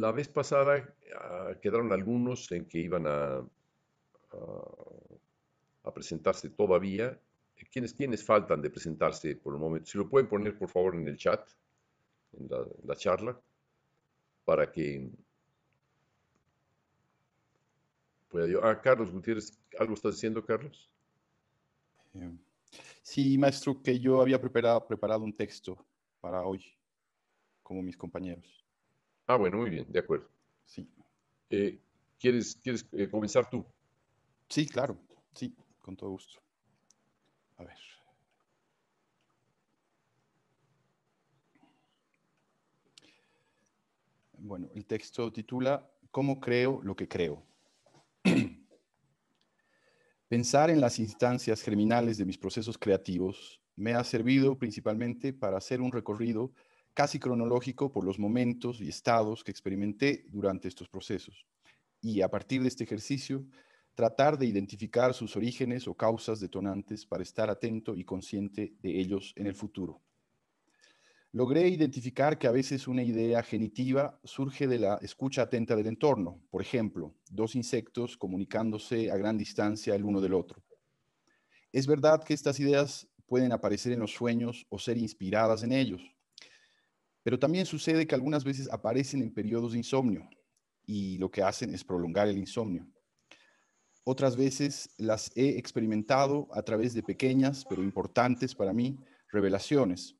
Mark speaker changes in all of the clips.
Speaker 1: la vez pasada ah, quedaron algunos en que iban a, presentarse todavía. ¿Quiénes, ¿Quiénes faltan de presentarse por el momento? Si lo pueden poner por favor en el chat, en la, charla, para que pueda yo. Ah, Carlos Gutiérrez, ¿algo estás diciendo, Carlos?
Speaker 2: Eh, sí, maestro, que yo había preparado, preparado un texto para hoy, como mis compañeros.
Speaker 1: Ah, bueno, muy bien, de acuerdo.
Speaker 2: Sí.
Speaker 1: Eh, ¿Quieres, quieres eh, comenzar tú?
Speaker 2: Sí, claro, sí, con todo gusto. A ver. Bueno, el texto titula ¿Cómo creo lo que creo? Pensar en las instancias germinales de mis procesos creativos me ha servido principalmente para hacer un recorrido casi cronológico por los momentos y estados que experimenté durante estos procesos. Y a partir de este ejercicio, tratar de identificar sus orígenes o causas detonantes para estar atento y consciente de ellos en el futuro. Logré identificar que a veces una idea genitiva surge de la escucha atenta del entorno, por ejemplo, dos insectos comunicándose a gran distancia el uno del otro. Es verdad que estas ideas pueden aparecer en los sueños o ser inspiradas en ellos, pero también sucede que algunas veces aparecen en periodos de insomnio y lo que hacen es prolongar el insomnio. Otras veces las he experimentado a través de pequeñas, pero importantes para mí, revelaciones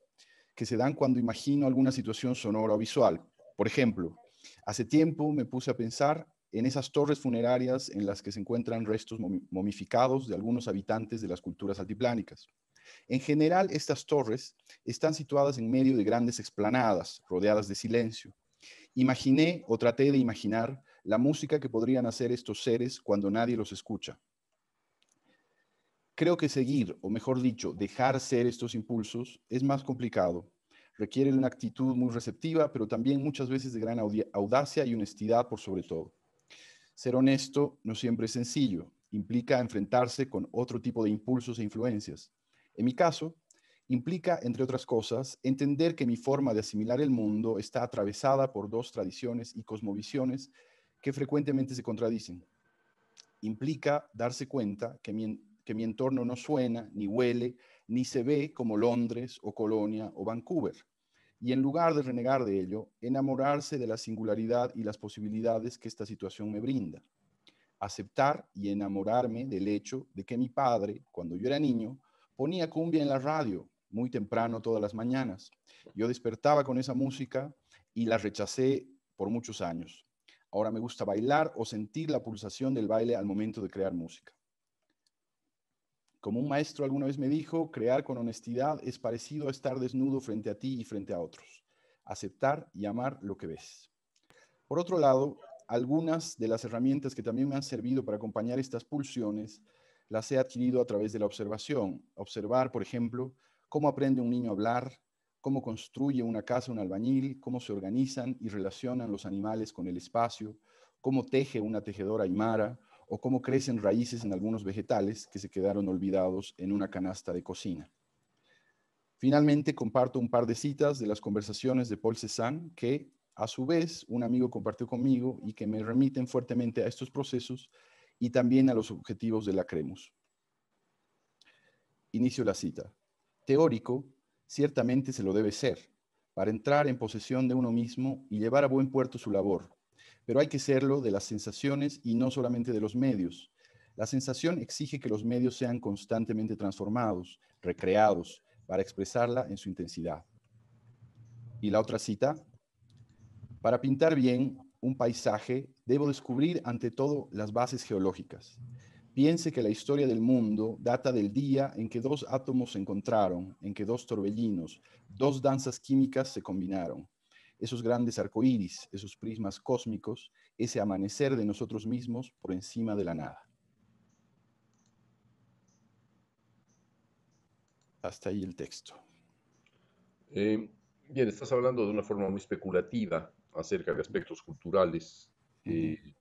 Speaker 2: que se dan cuando imagino alguna situación sonora o visual. Por ejemplo, hace tiempo me puse a pensar en esas torres funerarias en las que se encuentran restos momificados de algunos habitantes de las culturas altiplánicas. En general, estas torres están situadas en medio de grandes explanadas, rodeadas de silencio. Imaginé o traté de imaginar la música que podrían hacer estos seres cuando nadie los escucha. Creo que seguir, o mejor dicho, dejar ser estos impulsos es más complicado. Requiere una actitud muy receptiva, pero también muchas veces de gran audacia y honestidad por sobre todo. Ser honesto no siempre es sencillo, implica enfrentarse con otro tipo de impulsos e influencias. En mi caso, implica, entre otras cosas, entender que mi forma de asimilar el mundo está atravesada por dos tradiciones y cosmovisiones que frecuentemente se contradicen. Implica darse cuenta que mi, que mi entorno no suena, ni huele, ni se ve como Londres o Colonia o Vancouver. Y en lugar de renegar de ello, enamorarse de la singularidad y las posibilidades que esta situación me brinda. Aceptar y enamorarme del hecho de que mi padre, cuando yo era niño, ponía cumbia en la radio muy temprano todas las mañanas. Yo despertaba con esa música y la rechacé por muchos años. Ahora me gusta bailar o sentir la pulsación del baile al momento de crear música. Como un maestro alguna vez me dijo, crear con honestidad es parecido a estar desnudo frente a ti y frente a otros. Aceptar y amar lo que ves. Por otro lado, algunas de las herramientas que también me han servido para acompañar estas pulsiones las he adquirido a través de la observación. Observar, por ejemplo, cómo aprende un niño a hablar, cómo construye una casa un albañil, cómo se organizan y relacionan los animales con el espacio, cómo teje una tejedora aymara o cómo crecen raíces en algunos vegetales que se quedaron olvidados en una canasta de cocina. Finalmente, comparto un par de citas de las conversaciones de Paul Cézanne que, a su vez, un amigo compartió conmigo y que me remiten fuertemente a estos procesos y también a los objetivos de la Cremus. Inicio la cita. Teórico, ciertamente se lo debe ser, para entrar en posesión de uno mismo y llevar a buen puerto su labor, pero hay que serlo de las sensaciones y no solamente de los medios. La sensación exige que los medios sean constantemente transformados, recreados, para expresarla en su intensidad. Y la otra cita, para pintar bien un paisaje, debo descubrir ante todo las bases geológicas. Piense que la historia del mundo data del día en que dos átomos se encontraron, en que dos torbellinos, dos danzas químicas se combinaron. Esos grandes arcoíris, esos prismas cósmicos, ese amanecer de nosotros mismos por encima de la nada. Hasta ahí el texto.
Speaker 1: Eh, bien, estás hablando de una forma muy especulativa acerca de aspectos culturales, eh,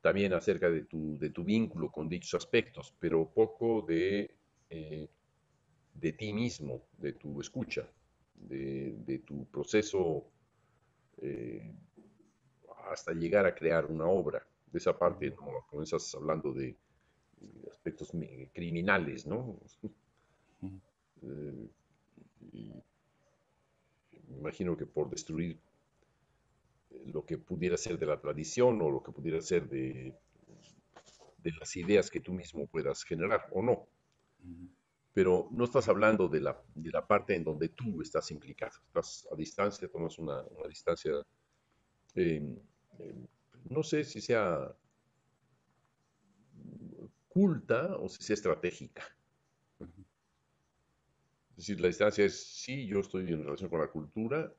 Speaker 1: también acerca de tu, de tu, vínculo con dichos aspectos, pero poco de, eh, de ti mismo, de tu escucha, de, tu proceso eh, hasta llegar a crear una obra. De esa parte, ¿no? comienzas hablando de aspectos criminales, ¿no? Eh, me imagino que por destruir lo que pudiera ser de la tradición o lo que pudiera ser de, de las ideas que tú mismo puedas generar o no. Pero no estás hablando de la, de la parte en donde tú estás implicado. Estás a distancia, tomas una, una distancia, em, em, no sé si sea culta o si sea estratégica. Es decir, la distancia es, sí, yo estoy en relación con la cultura,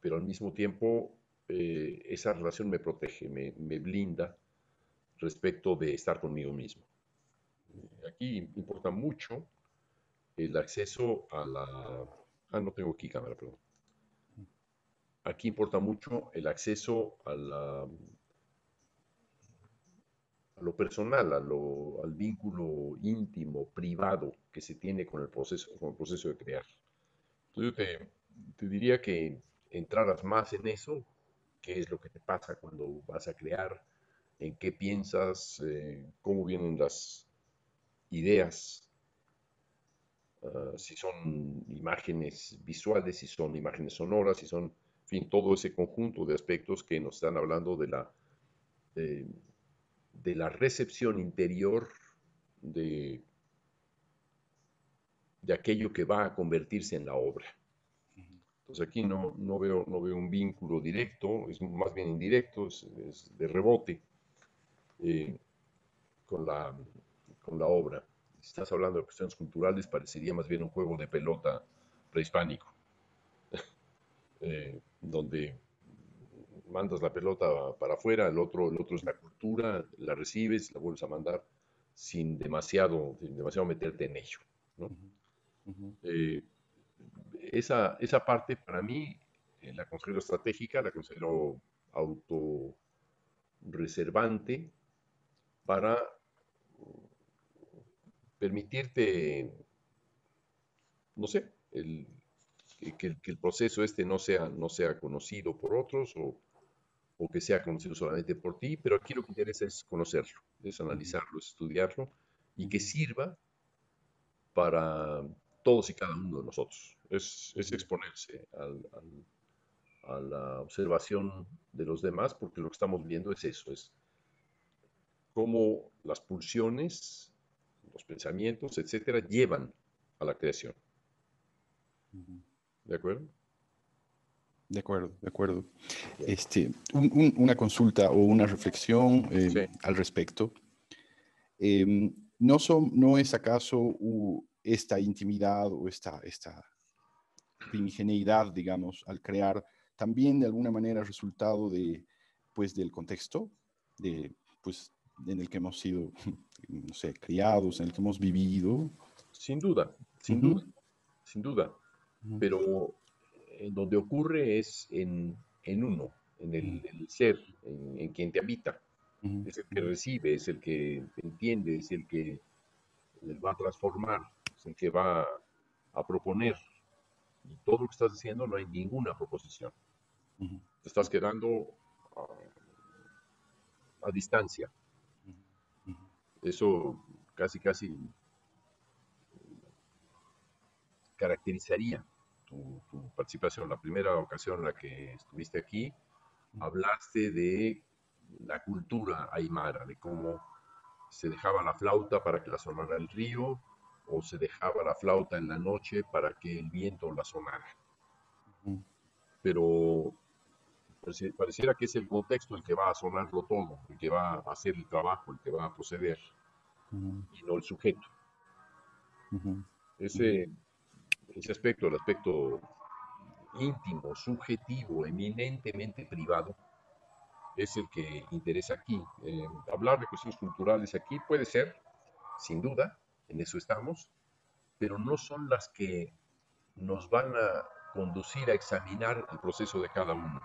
Speaker 1: pero al mismo tiempo eh, esa relación me protege, me, me, blinda respecto de estar conmigo mismo. Aquí importa mucho el acceso a la... Ah, no tengo aquí cámara, perdón. Aquí importa mucho el acceso a la a lo personal, a lo, al vínculo íntimo, privado que se tiene con el proceso, con el proceso de crear. Entonces yo te, diría que entraras más en eso, qué es lo que te pasa cuando vas a crear, en qué piensas, eh, cómo vienen las ideas, ah, si son imágenes visuales, si son imágenes sonoras, si son, en fin, todo ese conjunto de aspectos que nos están hablando de la, de la recepción interior de, de aquello que va a convertirse en la obra. Entonces aquí no, no, veo, no veo un vínculo directo, es más bien indirecto, es, de rebote eh, con, la, con la obra. Si estás hablando de cuestiones culturales, parecería más bien un juego de pelota prehispánico, eh, donde mandas la pelota para afuera, el otro, el otro es la cultura, la recibes, la vuelves a mandar sin demasiado, sin demasiado meterte en ello. Eh, esa, esa parte para mí eh, la considero estratégica, la considero autorreservante para permitirte, no sé, el, que, que, el proceso este no sea, no sea conocido por otros o, o que sea conocido solamente por ti, pero aquí lo que interesa es conocerlo, es analizarlo, es estudiarlo y que sirva para todos y cada uno de nosotros. Es, exponerse a la observación de los demás, porque lo que estamos viendo es eso, es cómo las pulsiones, los pensamientos, etcétera, llevan a la creación. ¿De acuerdo?
Speaker 2: De acuerdo, de acuerdo. Este, una consulta o una reflexión eh, al respecto. Em, ¿no, son, ¿No es acaso esta intimidad o esta, esta primigeneidad, digamos, al crear, también de alguna manera resultado de, pues, del contexto de, pues, en el que hemos sido, no sé, criados, en el que hemos vivido?
Speaker 1: Sin duda, sin duda, sin duda. Pero en donde ocurre es en, uno, en el, ser, en, quien te habita. Es el que recibe, es el que entiende, es el que va a transformar, es el que va a proponer. Y todo lo que estás haciendo no hay ninguna proposición. Te estás quedando a, distancia. Eso casi, casi caracterizaría tu, participación. La primera ocasión en la que estuviste aquí, hablaste de la cultura aymara, de cómo se dejaba la flauta para que la sonara el río, o se dejaba la flauta en la noche para que el viento la sonara. Pero pareciera que es el contexto el que va a sonarlo todo, el que va a hacer el trabajo, el que va a proceder, y no el sujeto. Ese, ese aspecto, el aspecto íntimo, subjetivo, eminentemente privado, es el que interesa aquí. Eh, hablar de cuestiones culturales aquí puede ser, sin duda, en eso estamos, pero no son las que nos van a conducir a examinar el proceso de cada uno.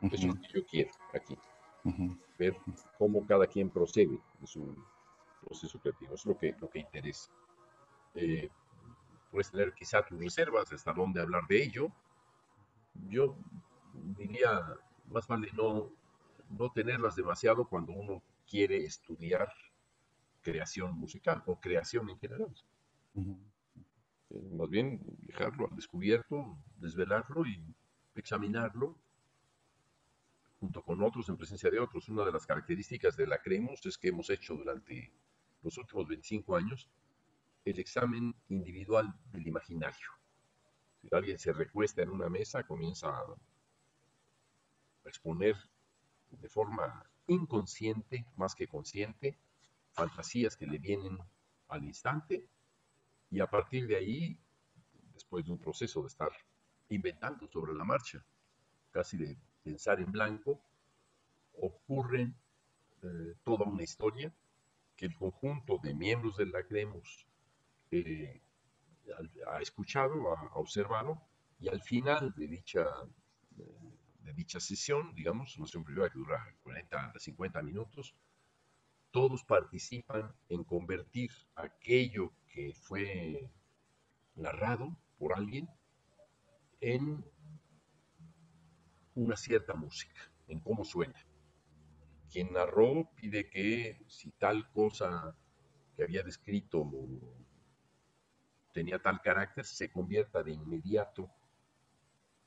Speaker 1: Eso es lo que yo quiero aquí. Ver cómo cada quien procede en su proceso creativo. Eso es lo que, lo que interesa. Eh, puedes tener quizá tus reservas, hasta dónde hablar de ello. Yo diría, más vale no, no tenerlas demasiado cuando uno quiere estudiar creación musical o creación en general. Más bien dejarlo al descubierto, desvelarlo y examinarlo junto con otros en presencia de otros. Una de las características de la Cremus es que hemos hecho durante los últimos 25 años el examen individual del imaginario. Si alguien se recuesta en una mesa, comienza a exponer de forma inconsciente, más que consciente, fantasías que le vienen al instante y a partir de ahí, después de un proceso de estar inventando sobre la marcha, casi de pensar en blanco, ocurre eh, toda una historia que el conjunto de miembros de la Cremus eh, ha escuchado, ha, observado, y al final de dicha, de dicha sesión, digamos, una sesión privada que dura 40 a 50 minutos, todos participan en convertir aquello que fue narrado por alguien en una cierta música, en cómo suena. Quien narró pide que si tal cosa que había descrito tenía tal carácter, se convierta de inmediato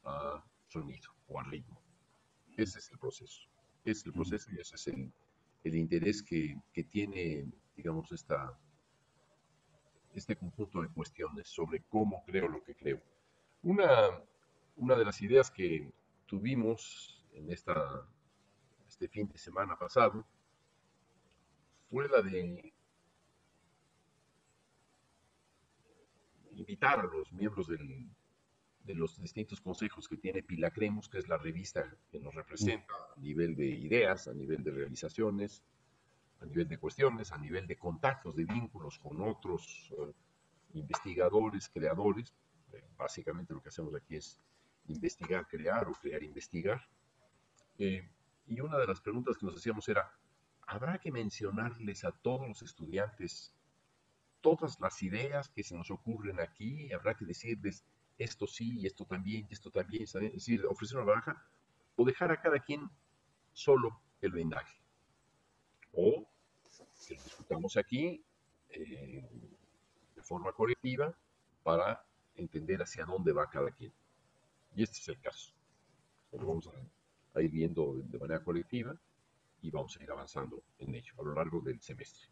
Speaker 1: a sonido o a ritmo. Ese es el proceso. Ese es el proceso y ese es el, interés que, tiene, digamos, esta, este conjunto de cuestiones sobre cómo creo lo que creo. Una, una de las ideas que tuvimos en esta, este fin de semana pasado fue la de invitar a los miembros de los distintos consejos que tiene Pilacremus, que es la revista que nos representa a nivel de ideas, a nivel de realizaciones, a nivel de cuestiones, a nivel de contactos, de vínculos con otros eh, investigadores, creadores. Eh, básicamente lo que hacemos aquí es investigar, crear o crear, investigar. Eh, y una de las preguntas que nos hacíamos era, ¿habrá que mencionarles a todos los estudiantes todas las ideas que se nos ocurren aquí, habrá que decirles esto sí y esto también y esto también, es decir, ofrecer una baraja o dejar a cada quien solo el vendaje. O que lo discutamos aquí eh, de forma colectiva para entender hacia dónde va cada quien. Y este es el caso. Lo vamos a, ir viendo de manera colectiva y vamos a ir avanzando en ello a lo largo del semestre.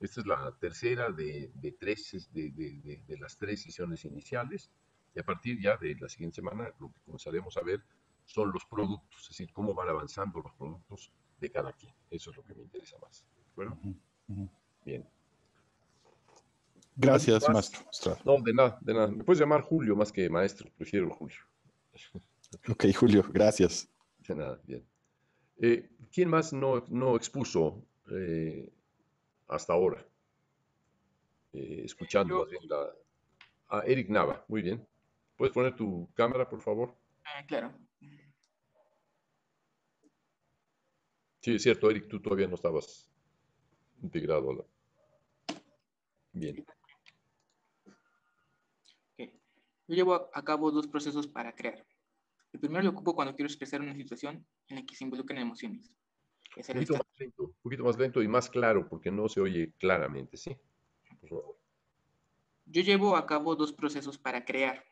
Speaker 1: Esta es la tercera de, tres, de, las tres sesiones iniciales. Y a partir ya de la siguiente semana, lo que comenzaremos a ver son los productos, es decir, cómo van avanzando los productos de cada quien. Eso es lo que me interesa más. Bueno, bien.
Speaker 2: Gracias, maestro.
Speaker 1: No, de nada, de nada. Me puedes llamar Julio más que maestro, prefiero Julio.
Speaker 2: Ok, Julio, gracias.
Speaker 1: De nada, bien. Eh, ¿Quién más no, no expuso eh, hasta ahora? Eh, escuchando la... Ah, Eric Nava, muy bien. ¿Puedes poner tu cámara, por favor?
Speaker 3: Ah, claro.
Speaker 1: Sí, es cierto, Eric, tú todavía no estabas integrado. Bien.
Speaker 3: Yo llevo a cabo dos procesos para crear. El primero lo ocupo cuando quiero expresar una situación en la que se involucran emociones.
Speaker 1: Un poquito, más lento, un poquito más lento y más claro, porque no se oye claramente, ¿sí?
Speaker 3: Yo llevo a cabo dos procesos para crear.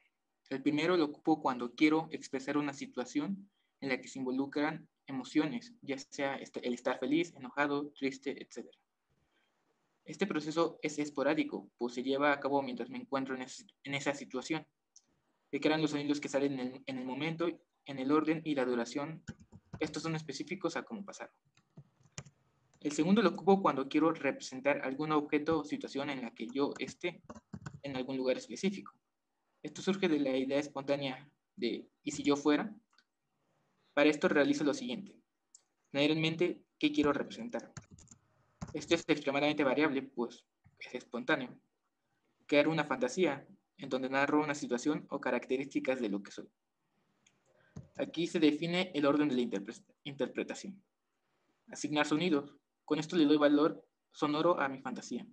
Speaker 3: El primero lo ocupo cuando quiero expresar una situación en la que se involucran emociones, ya sea este, el estar feliz, enojado, triste, etc. Este proceso es esporádico, pues se lleva a cabo mientras me encuentro en, esa situación. Se crean los sonidos que salen en en el momento, en el orden y la duración estos son específicos a cómo pasar. El segundo lo ocupo cuando quiero representar algún objeto o situación en la que yo esté en algún lugar específico. Esto surge de la idea espontánea de ¿y si yo fuera? Para esto realizo lo siguiente. Tener qué quiero representar. Esto es extremadamente variable, pues es espontáneo. Crear una fantasía en donde narro una situación o características de lo que soy. Aquí se define el orden de la interpretación. Asignar sonidos. Con esto le doy valor sonoro a mi fantasía.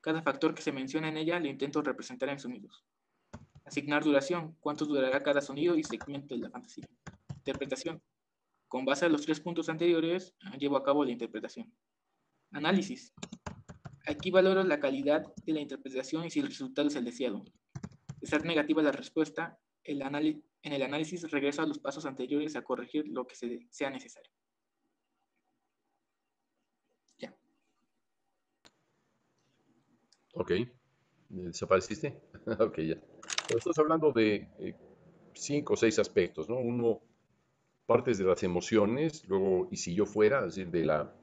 Speaker 3: Cada factor que se menciona en ella lo intento representar en sonidos. Asignar duración. Cuánto durará cada sonido y segmento de la fantasía. Interpretación. con base a los tres puntos anteriores, llevo a cabo la interpretación. Análisis. Aquí valoro la calidad de la interpretación y si el resultado es el deseado. De ser negativa la respuesta, el en el análisis regreso a los pasos anteriores a corregir lo que sea necesario. Ya.
Speaker 1: Ok. ¿Desapareciste? ok, ya. Estás hablando de eh, cinco o seis aspectos, ¿no? Uno, partes de las emociones, luego, y si yo fuera, es decir, de la,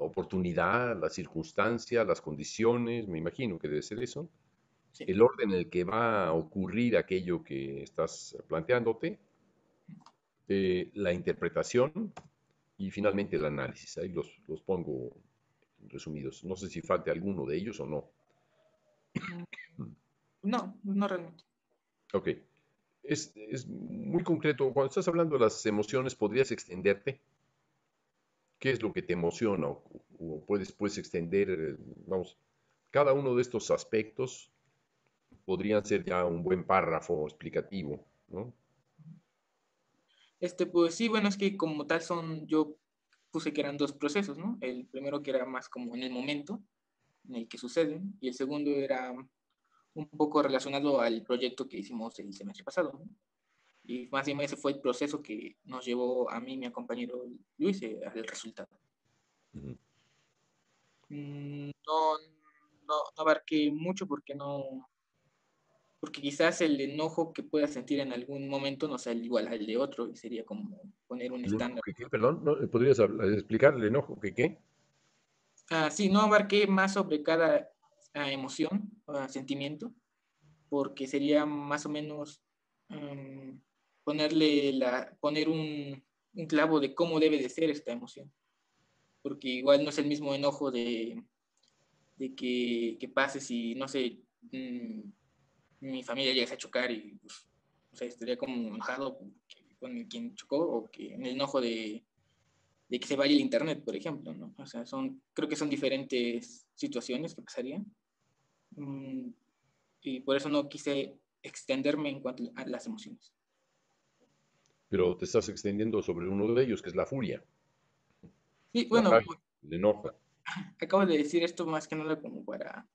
Speaker 1: oportunidad, la circunstancia, las condiciones, me imagino que debe ser eso. El orden en el que va a ocurrir aquello que estás planteándote, eh, la interpretación y finalmente el análisis. Ahí los, los pongo resumidos. No sé si falte alguno de ellos o no.
Speaker 3: No, no realmente.
Speaker 1: Ok es, muy concreto. Cuando estás hablando de las emociones, ¿podrías extenderte? ¿Qué es lo que te emociona? O, puedes, puedes extender, eh, vamos, cada uno de estos aspectos podrían ser ya un buen párrafo explicativo, ¿no?
Speaker 3: Este, pues sí, bueno, es que como tal son, yo puse que eran dos procesos, ¿no? El primero que era más como en el momento en el que suceden, y el segundo era un poco relacionado al proyecto que hicimos el semestre pasado. Y más bien ese fue el proceso que nos llevó a mí y mi compañero Luis eh, al resultado. Mm, no, no, abarqué mucho porque no, porque quizás el enojo que pueda sentir en algún momento no sea igual al de otro y sería como poner un estándar.
Speaker 1: Perdón, ¿podrías explicar el enojo que qué?
Speaker 3: Ah, sí, no abarqué más sobre cada emoción o sentimiento, porque sería más o menos em, ponerle la, poner un, un, clavo de cómo debe de ser esta emoción. Porque igual no es el mismo enojo de, de que, que pase si, no sé, mm, mi familia llega a chocar y pues, o sea, estaría como enojado con quien chocó o que en el enojo de, de que se vaya el internet, por ejemplo, ¿no? O sea, son, creo que son diferentes situaciones que pasarían. Mm, y por eso no quise extenderme en cuanto a las emociones.
Speaker 1: Pero te estás extendiendo sobre uno de ellos, que es la furia.
Speaker 3: Sí, bueno.
Speaker 1: Pues, el enojo.
Speaker 3: Acabo de decir esto más que nada como para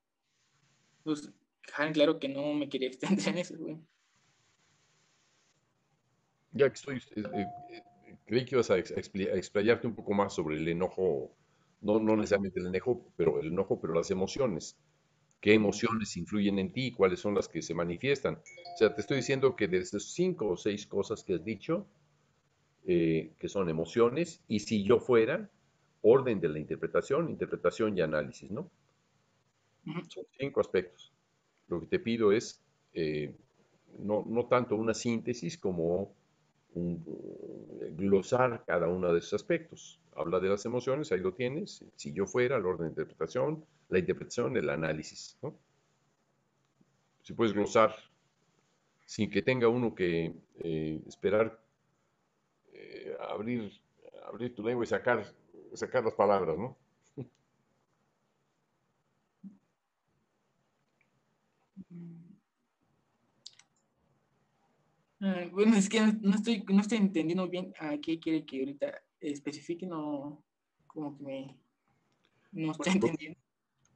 Speaker 3: pues, dejar claro que no me quería extender en eso,
Speaker 1: Ya que estoy, eh, eh, creí que ibas a, explayarte un poco más sobre el enojo, no, no necesariamente el enojo, pero el enojo, pero las emociones qué emociones influyen en ti, cuáles son las que se manifiestan. O sea, te estoy diciendo que de esas cinco o seis cosas que has dicho, eh, que son emociones, y si yo fuera, orden de la interpretación, interpretación y análisis, ¿no? Son cinco aspectos. Lo que te pido es eh, no, no, tanto una síntesis como un, glosar cada uno de esos aspectos. Habla de las emociones, ahí lo tienes. Si yo fuera, el orden de interpretación, la interpretación, el análisis. ¿no? Si puedes glosar sin que tenga uno que eh, esperar eh, abrir, abrir tu lengua y sacar, sacar las palabras, ¿no?
Speaker 3: Bueno, es que no estoy, no estoy entendiendo bien a qué quiere que ahorita especifique, no, como que me, no estoy entendiendo.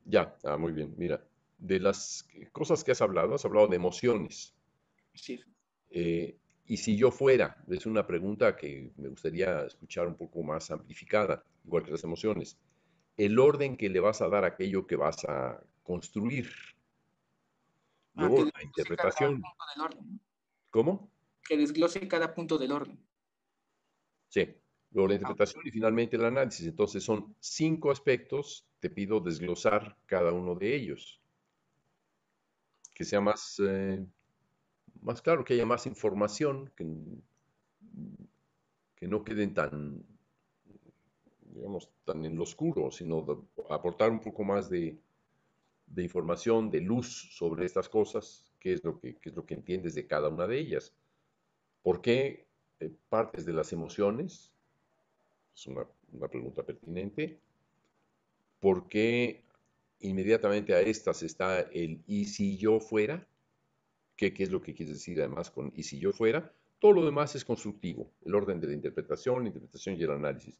Speaker 1: Ya, ah, muy bien. Mira, de las cosas que has hablado, has hablado de emociones.
Speaker 3: Sí.
Speaker 1: Eh, y si yo fuera, es una pregunta que me gustaría escuchar un poco más amplificada, igual que las emociones. El orden que le vas a dar a aquello que vas a construir.
Speaker 3: Ah, Luego, la interpretación.
Speaker 1: ¿Cómo?
Speaker 3: Que desglose cada punto del orden.
Speaker 1: Sí. Luego la ah, interpretación y finalmente el análisis. Entonces son cinco aspectos te pido desglosar cada uno de ellos. Que sea más, eh, más claro, que haya más información, que, que no queden tan, digamos, tan en lo oscuro, sino aportar un poco más de, información, de luz sobre estas cosas, qué es lo que, es lo que entiendes de cada una de ellas. ¿Por qué eh, partes de las emociones? Es una, una pregunta pertinente ¿por qué inmediatamente a estas está el y si yo fuera? ¿Qué, es lo que quieres decir además con y si yo fuera? Todo lo demás es constructivo, el orden de la interpretación, la interpretación y el análisis.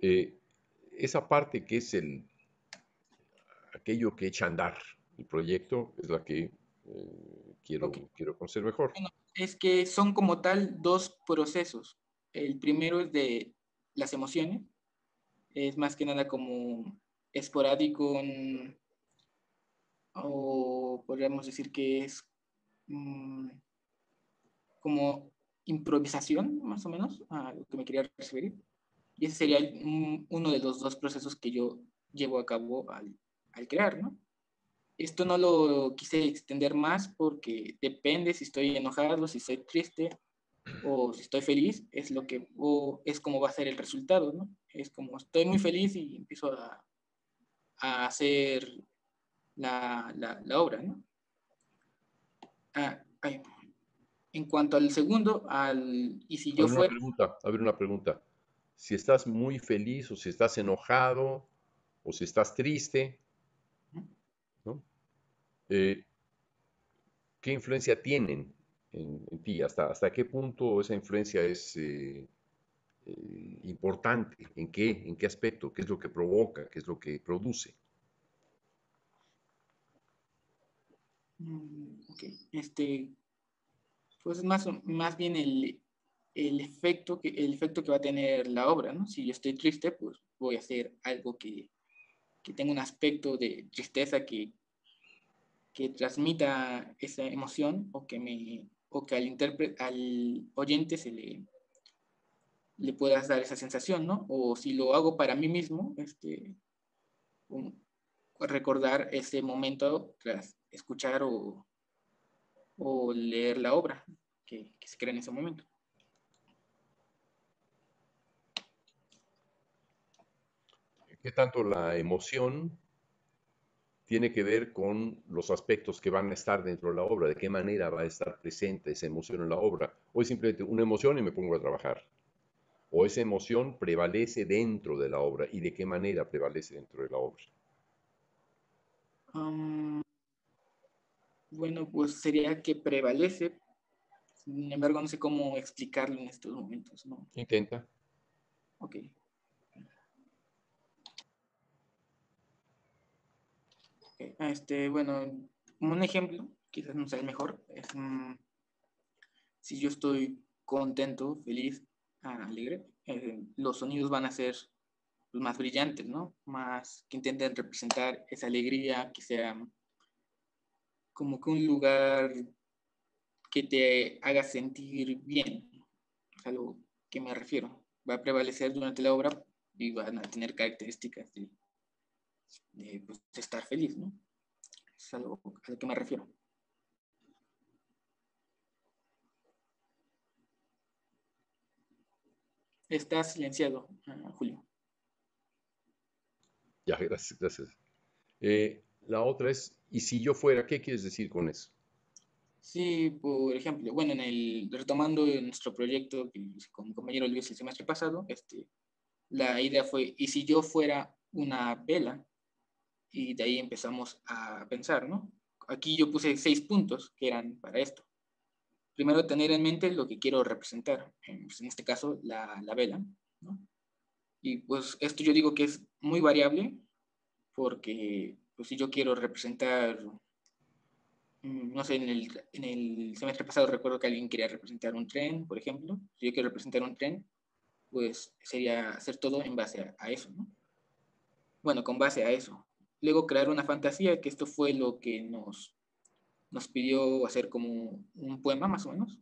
Speaker 1: Eh, esa parte que es el, aquello que echa a andar el proyecto es la que eh, quiero, quiero conocer mejor.
Speaker 3: Es que son como tal dos procesos. El primero es de las emociones, es más que nada como esporádico o podríamos decir que es mm, como improvisación, más o menos, a lo que me quería referir. Y ese sería uno de los dos procesos que yo llevo a cabo al, al crear, ¿no? Esto no lo quise extender más porque depende si estoy enojado, si estoy triste o si estoy feliz, es lo que es como va a ser el resultado, ¿no? Es como estoy muy feliz y empiezo a, a hacer la, la, la, obra, ¿no? Ah, en cuanto al segundo, al y si yo
Speaker 1: fuera... Pregunta, a ver una pregunta. Si estás muy feliz o si estás enojado o si estás triste, eh, ¿qué influencia tienen en, ti? ¿Hasta, ¿Hasta qué punto esa influencia es eh, eh, importante? ¿En qué, ¿En qué aspecto? ¿Qué es lo que provoca? ¿Qué es lo que produce?
Speaker 3: Mm, este, pues más, más bien el, el, efecto que, el efecto que va a tener la obra, ¿no? Si yo estoy triste, pues voy a hacer algo que, que tenga un aspecto de tristeza que, que transmita esa emoción o que, me, o que al, al oyente se le, le puedas dar esa sensación, ¿no? O si lo hago para mí mismo, este, recordar ese momento tras escuchar o, o leer la obra que, que se crea en ese momento.
Speaker 1: ¿Qué tanto la emoción tiene que ver con los aspectos que van a estar dentro de la obra, de qué manera va a estar presente esa emoción en la obra. O es simplemente una emoción y me pongo a trabajar. O esa emoción prevalece dentro de la obra y de qué manera prevalece dentro de la obra.
Speaker 3: bueno, pues sería que prevalece. Sin embargo, no sé cómo explicarlo en estos momentos. ¿no?
Speaker 1: Intenta.
Speaker 3: Ok. Este, bueno, un ejemplo, quizás no sea el mejor, es mm, si yo estoy contento, feliz, alegre, eh, los sonidos van a ser pues, más brillantes, ¿no? Más que intenten representar esa alegría, que sea como que un lugar que te haga sentir bien, es a lo que me refiero. Va a prevalecer durante la obra y van a tener características de pues, estar feliz, ¿no? Es algo a lo que me refiero. Está silenciado, ah, Julio.
Speaker 1: Ya, gracias, gracias. Eh, la otra es, ¿y si yo fuera? ¿Qué quieres decir con eso?
Speaker 3: Sí, por ejemplo, bueno, en el, retomando nuestro proyecto con mi compañero Luis el semestre pasado, este, la idea fue, ¿y si yo fuera una vela? Y de ahí empezamos a pensar, ¿no? Aquí yo puse seis puntos que eran para esto. Primero, tener en mente lo que quiero representar, en pues, este caso, la, la vela, ¿no? Y pues esto yo digo que es muy variable, porque pues, si yo quiero representar, mm, no sé, en el, en el semestre pasado recuerdo que alguien quería representar un tren, por ejemplo. Si yo quiero representar un tren, pues sería hacer todo en base a, a eso, ¿no? Bueno, con base a eso luego crear una fantasía, que esto fue lo que nos, nos pidió hacer como un poema más o menos.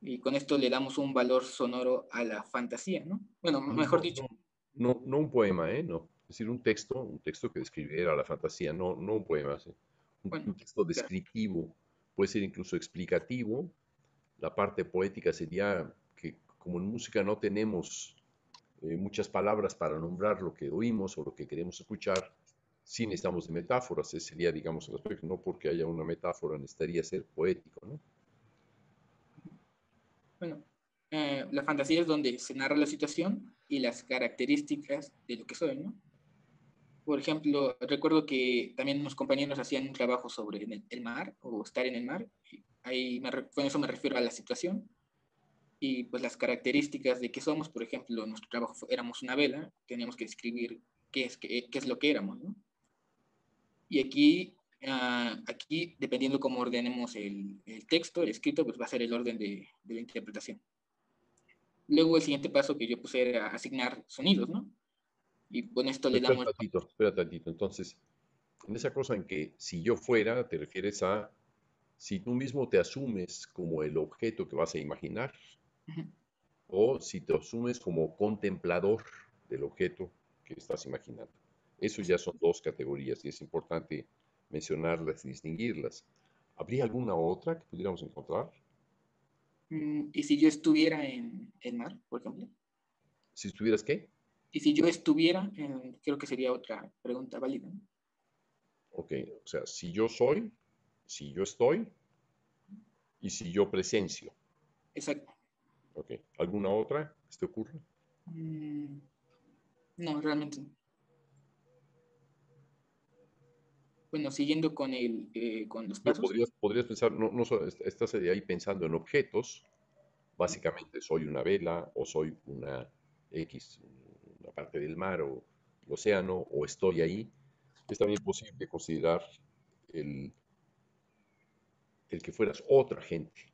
Speaker 3: Y con esto le damos un valor sonoro a la fantasía, ¿no? Bueno, mejor dicho.
Speaker 1: No, no, un poema, ¿eh? No. Es decir, un texto, un texto que describiera la fantasía, no, no un poema. ¿sí? Un, texto descriptivo, puede ser incluso explicativo. La parte poética sería que como en música no tenemos eh, muchas palabras para nombrar lo que oímos o lo que queremos escuchar, sí necesitamos de metáforas, ese sería, digamos, el aspecto, no porque haya una metáfora necesitaría ser poético, ¿no?
Speaker 3: Bueno, eh, la fantasía es donde se narra la situación y las características de lo que soy, ¿no? Por ejemplo, recuerdo que también unos compañeros hacían un trabajo sobre el, mar o estar en el mar. ahí con eso me refiero a la situación. y pues las características de qué somos, por ejemplo, nuestro trabajo éramos una vela, teníamos que describir qué es, qué, qué es lo que éramos, ¿no? Y aquí, uh, aquí dependiendo cómo ordenemos el, el, texto, el escrito, pues va a ser el orden de, de, la interpretación. Luego el siguiente paso que yo puse era asignar sonidos, ¿no? Y con esto le damos...
Speaker 1: Espera tantito, espera tantito. Entonces, en esa cosa en que si yo fuera, te refieres a si tú mismo te asumes como el objeto que vas a imaginar, uh -huh. o si te asumes como contemplador del objeto que estás imaginando. Eso ya son dos categorías y es importante mencionarlas y distinguirlas. ¿Habría alguna otra que pudiéramos encontrar?
Speaker 3: Mm, ¿Y si yo estuviera en el mar, por ejemplo?
Speaker 1: ¿Si estuvieras qué?
Speaker 3: Y si yo estuviera, en, creo que sería otra pregunta válida. ¿no?
Speaker 1: Ok, o sea, si yo soy, si yo estoy y si yo presencio.
Speaker 3: Exacto.
Speaker 1: Ok, ¿alguna otra que se te ocurra?
Speaker 3: Mm, no, realmente no. Bueno, siguiendo con, el, eh, con los pasos.
Speaker 1: Podrías, podrías pensar, no, no estás ahí pensando en objetos, básicamente soy una vela o soy una X, una parte del mar o el océano o estoy ahí. Es también posible considerar el, el que fueras otra gente.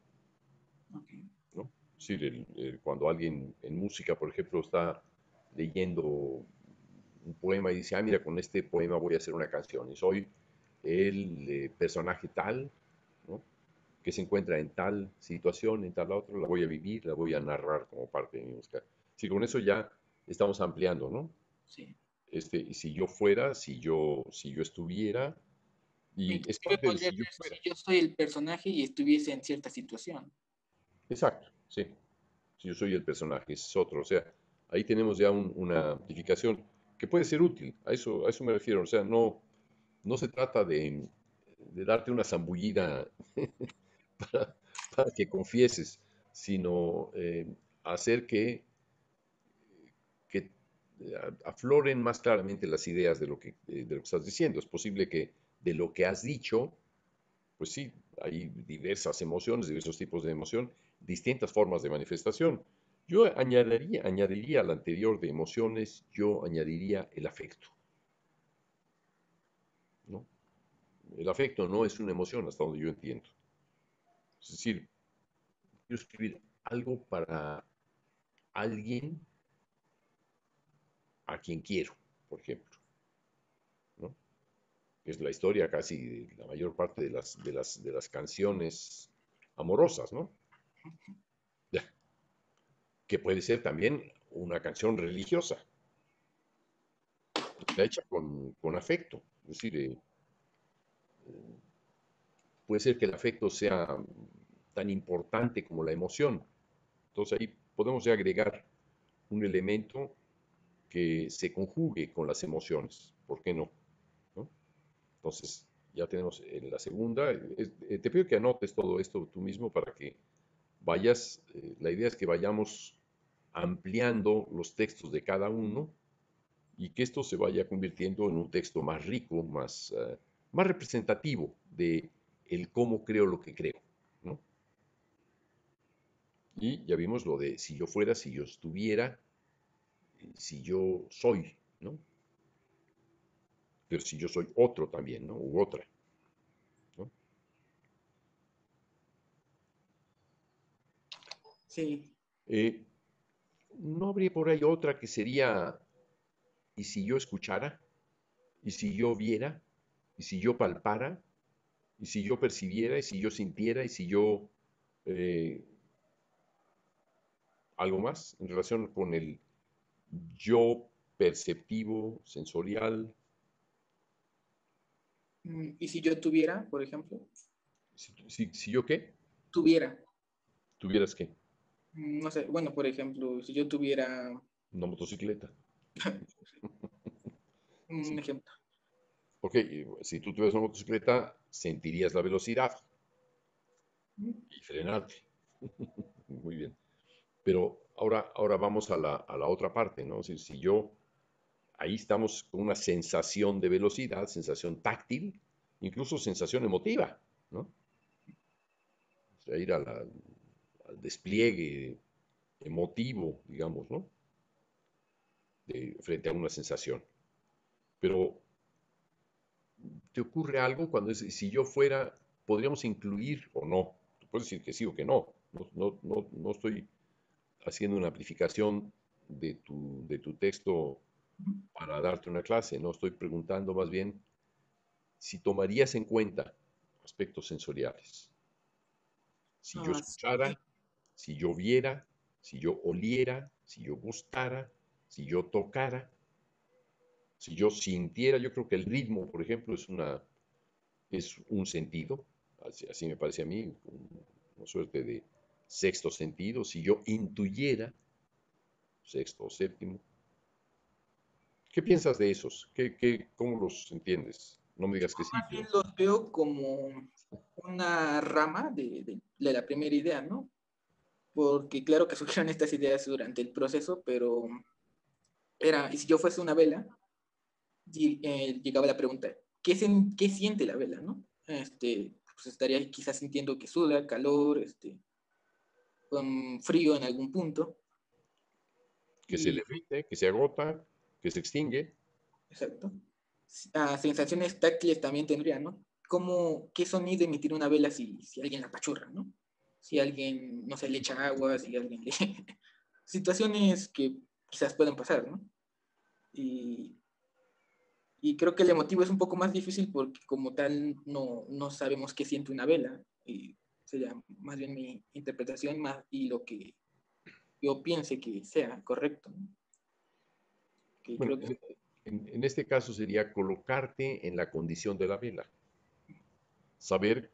Speaker 3: Okay.
Speaker 1: ¿no? Es decir, el, el, cuando alguien en música, por ejemplo, está leyendo un poema y dice, ah, mira, con este poema voy a hacer una canción y soy el eh, personaje tal, ¿no? que se encuentra en tal situación, en tal otro, la voy a vivir, la voy a narrar como parte de mi música. Si con eso ya estamos ampliando, ¿no?
Speaker 3: Sí.
Speaker 1: Este, si yo fuera, si yo, si yo estuviera, y
Speaker 3: es de si yo, fuera. si yo soy el personaje y estuviese en cierta situación.
Speaker 1: Exacto, sí. Si yo soy el personaje, es otro. O sea, ahí tenemos ya un, una modificación que puede ser útil. A eso, a eso me refiero. O sea, no, no se trata de, darte una zambullida para, que confieses, sino eh, hacer que, que, afloren más claramente las ideas de lo, que, de lo que estás diciendo. Es posible que de lo que has dicho, pues sí, hay diversas emociones, diversos tipos de emoción, distintas formas de manifestación. Yo añadiría, añadiría al anterior de emociones, yo añadiría el afecto. ¿no? El afecto no es una emoción, hasta donde yo entiendo. Es decir, quiero escribir algo para alguien a quien quiero, por ejemplo. ¿no? Es la historia casi de la mayor parte de las, de las, de las canciones amorosas, ¿no? Que puede ser también una canción religiosa, hecha con, con afecto. Es decir, eh, puede ser que el afecto sea tan importante como la emoción. Entonces ahí podemos agregar un elemento que se conjugue con las emociones. ¿Por qué no? Entonces ya tenemos en la segunda. Eh, te pido que anotes todo esto tú mismo para que vayas, eh, la idea es que vayamos ampliando los textos de cada uno y que esto se vaya convirtiendo en un texto más rico, más, uh, más representativo de el cómo creo lo que creo. ¿no? Y ya vimos lo de si yo fuera, si yo estuviera, si yo soy, ¿no? Pero si yo soy otro también, ¿no? U otra. ¿no?
Speaker 3: Sí.
Speaker 1: Eh, ¿No habría por ahí otra que sería ¿Y si yo escuchara? ¿Y si yo viera? ¿Y si yo palpara? ¿Y si yo percibiera? ¿Y si yo sintiera? ¿Y si yo... Eh, algo más en relación con el yo perceptivo, sensorial?
Speaker 3: ¿Y si yo tuviera, por ejemplo?
Speaker 1: ¿Si, si, si yo qué?
Speaker 3: Tuviera.
Speaker 1: ¿Tuvieras qué?
Speaker 3: No sé, bueno, por ejemplo, si yo tuviera...
Speaker 1: Una motocicleta.
Speaker 3: Un sí. ejemplo.
Speaker 1: Ok, si tú tuvieras una motocicleta, sentirías la velocidad y frenarte. Muy bien. Pero ahora, ahora vamos a la, a la otra parte, ¿no? Si, si yo, ahí estamos con una sensación de velocidad, sensación táctil, incluso sensación emotiva, ¿no? O sea, ir a la, al despliegue emotivo, digamos, ¿no? frente a una sensación. Pero, ¿te ocurre algo cuando si yo fuera, podríamos incluir o no? puedes decir que sí o que no. No, no, no, estoy haciendo una amplificación de tu, de tu texto para darte una clase, no estoy preguntando más bien si tomarías en cuenta aspectos sensoriales. Si yo escuchara, si yo viera, si yo oliera, si yo gustara, si yo tocara, si yo sintiera, yo creo que el ritmo, por ejemplo, es, una, es un sentido, así, me parece a mí, una suerte de sexto sentido, si yo intuyera, sexto o séptimo. ¿Qué piensas de esos? ¿Qué, qué, cómo los entiendes? No me digas que sí.
Speaker 3: Yo los veo como una rama de, de, la primera idea, ¿no? Porque claro que surgieron estas ideas durante el proceso, pero era, y si yo fuese una vela, eh, llegaba la pregunta, ¿qué, ¿qué siente la vela, no? Este, pues estaría quizás sintiendo que suda, calor, este, frío en algún punto.
Speaker 1: Que se derrite, que se agota, que se extingue.
Speaker 3: Exacto. Ah, sensaciones táctiles también tendría, ¿no? ¿Cómo, ¿Qué sonido emitir una vela si, si alguien la pachurra, ¿no? Si alguien, no se le echa agua, si alguien le... Situaciones que quizás puedan pasar, ¿no? Y, y creo que el emotivo es un poco más difícil porque como tal no, no sabemos qué siente una vela. Y sería más bien mi interpretación más y lo que yo piense que sea correcto.
Speaker 1: en, este caso sería colocarte en la condición de la vela. Saber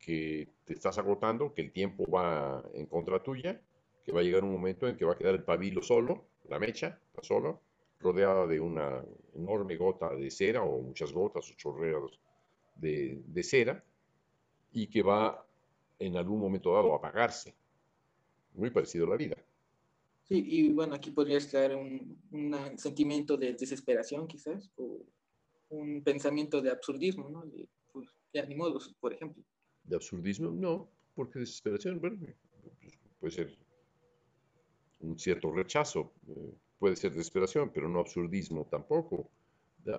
Speaker 1: que te estás agotando, que el tiempo va en contra tuya, que va a llegar un momento en que va a quedar el pabilo solo, la mecha, está solo, rodeada de una enorme gota de cera o muchas gotas o chorreos de, de cera y que va en algún momento dado a apagarse. Muy parecido a la vida.
Speaker 3: Sí, y bueno, aquí podría estar un, sentimiento de desesperación quizás, o un pensamiento de absurdismo, ¿no? De, pues, de modos, por ejemplo.
Speaker 1: ¿De absurdismo? No, porque desesperación, bueno, puede ser un cierto rechazo, eh, puede ser desesperación, pero no absurdismo tampoco.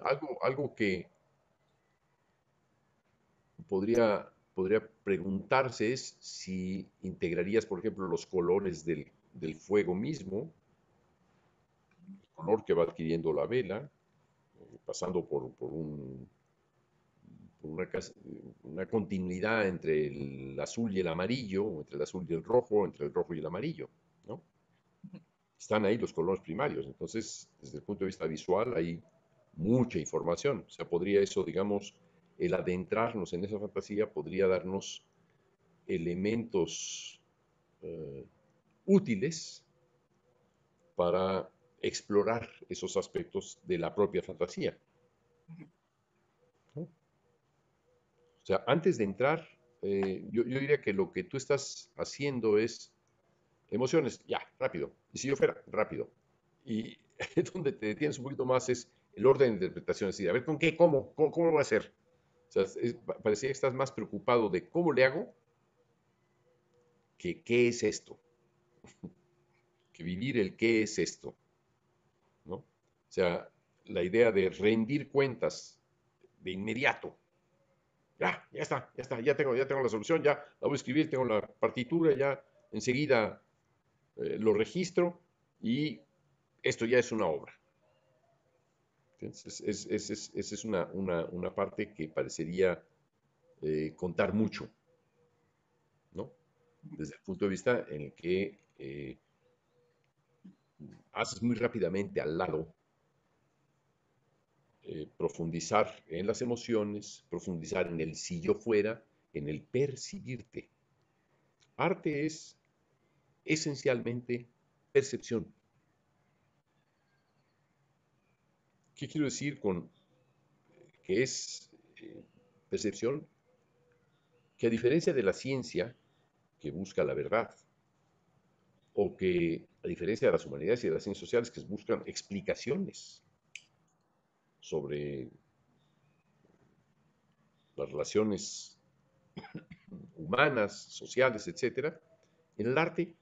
Speaker 1: Algo, algo que podría podría preguntarse es si integrarías, por ejemplo, los colores del, fuego mismo, el color que va adquiriendo la vela, eh, pasando por, un, una, continuidad entre el azul y el amarillo, entre el azul y el rojo, entre el rojo y el amarillo, ¿no? Están ahí los colores primarios, entonces, desde el punto de vista visual hay mucha información, o sea, podría eso, digamos, el adentrarnos en esa fantasía podría darnos elementos eh, útiles para explorar esos aspectos de la propia fantasía. O sea, antes de entrar, eh, yo, diría que lo que tú estás haciendo es emociones, ya, rápido. Si yo fuera, rápido. Y donde te detienes un poquito más es el orden de interpretación. Es a ver, ¿con qué? ¿Cómo? ¿Cómo, cómo lo voy a hacer? O sea, parecía que estás más preocupado de cómo le hago que qué es esto. que vivir el qué es esto. ¿no? O sea, la idea de rendir cuentas de inmediato. Ya, ya está, ya está, ya tengo, ya tengo la solución, ya la voy a escribir, tengo la partitura, ya enseguida eh, lo registro y esto ya es una obra. Esa es, una, parte que parecería eh, contar mucho, ¿no? Desde el punto de vista en el que eh, haces muy rápidamente al lado eh, profundizar en las emociones, profundizar en el si yo fuera, en el percibirte. Arte es esencialmente percepción. ¿Qué quiero decir con que es eh, percepción? Que a diferencia de la ciencia, que busca la verdad, o que a diferencia de las humanidades y de las ciencias sociales, que buscan explicaciones sobre las relaciones humanas, sociales, etc., en el arte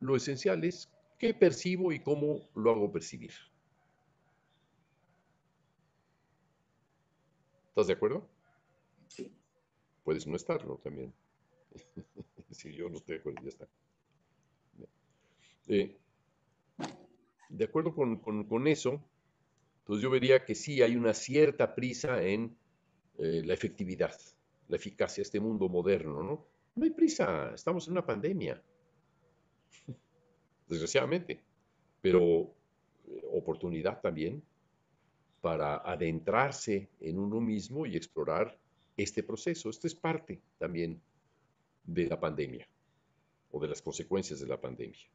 Speaker 1: lo esencial es qué percibo y cómo lo hago percibir. ¿Estás de acuerdo?
Speaker 3: Sí.
Speaker 1: Puedes no estarlo también. si yo no estoy de acuerdo, ya está. Eh, de acuerdo con, eso, pues yo vería que sí hay una cierta prisa en eh, la efectividad, la eficacia de este mundo moderno, ¿no? No hay prisa, estamos en una pandemia, desgraciadamente, pero eh, oportunidad también para adentrarse en uno mismo y explorar este proceso. Esto es parte también de la pandemia o de las consecuencias de la pandemia.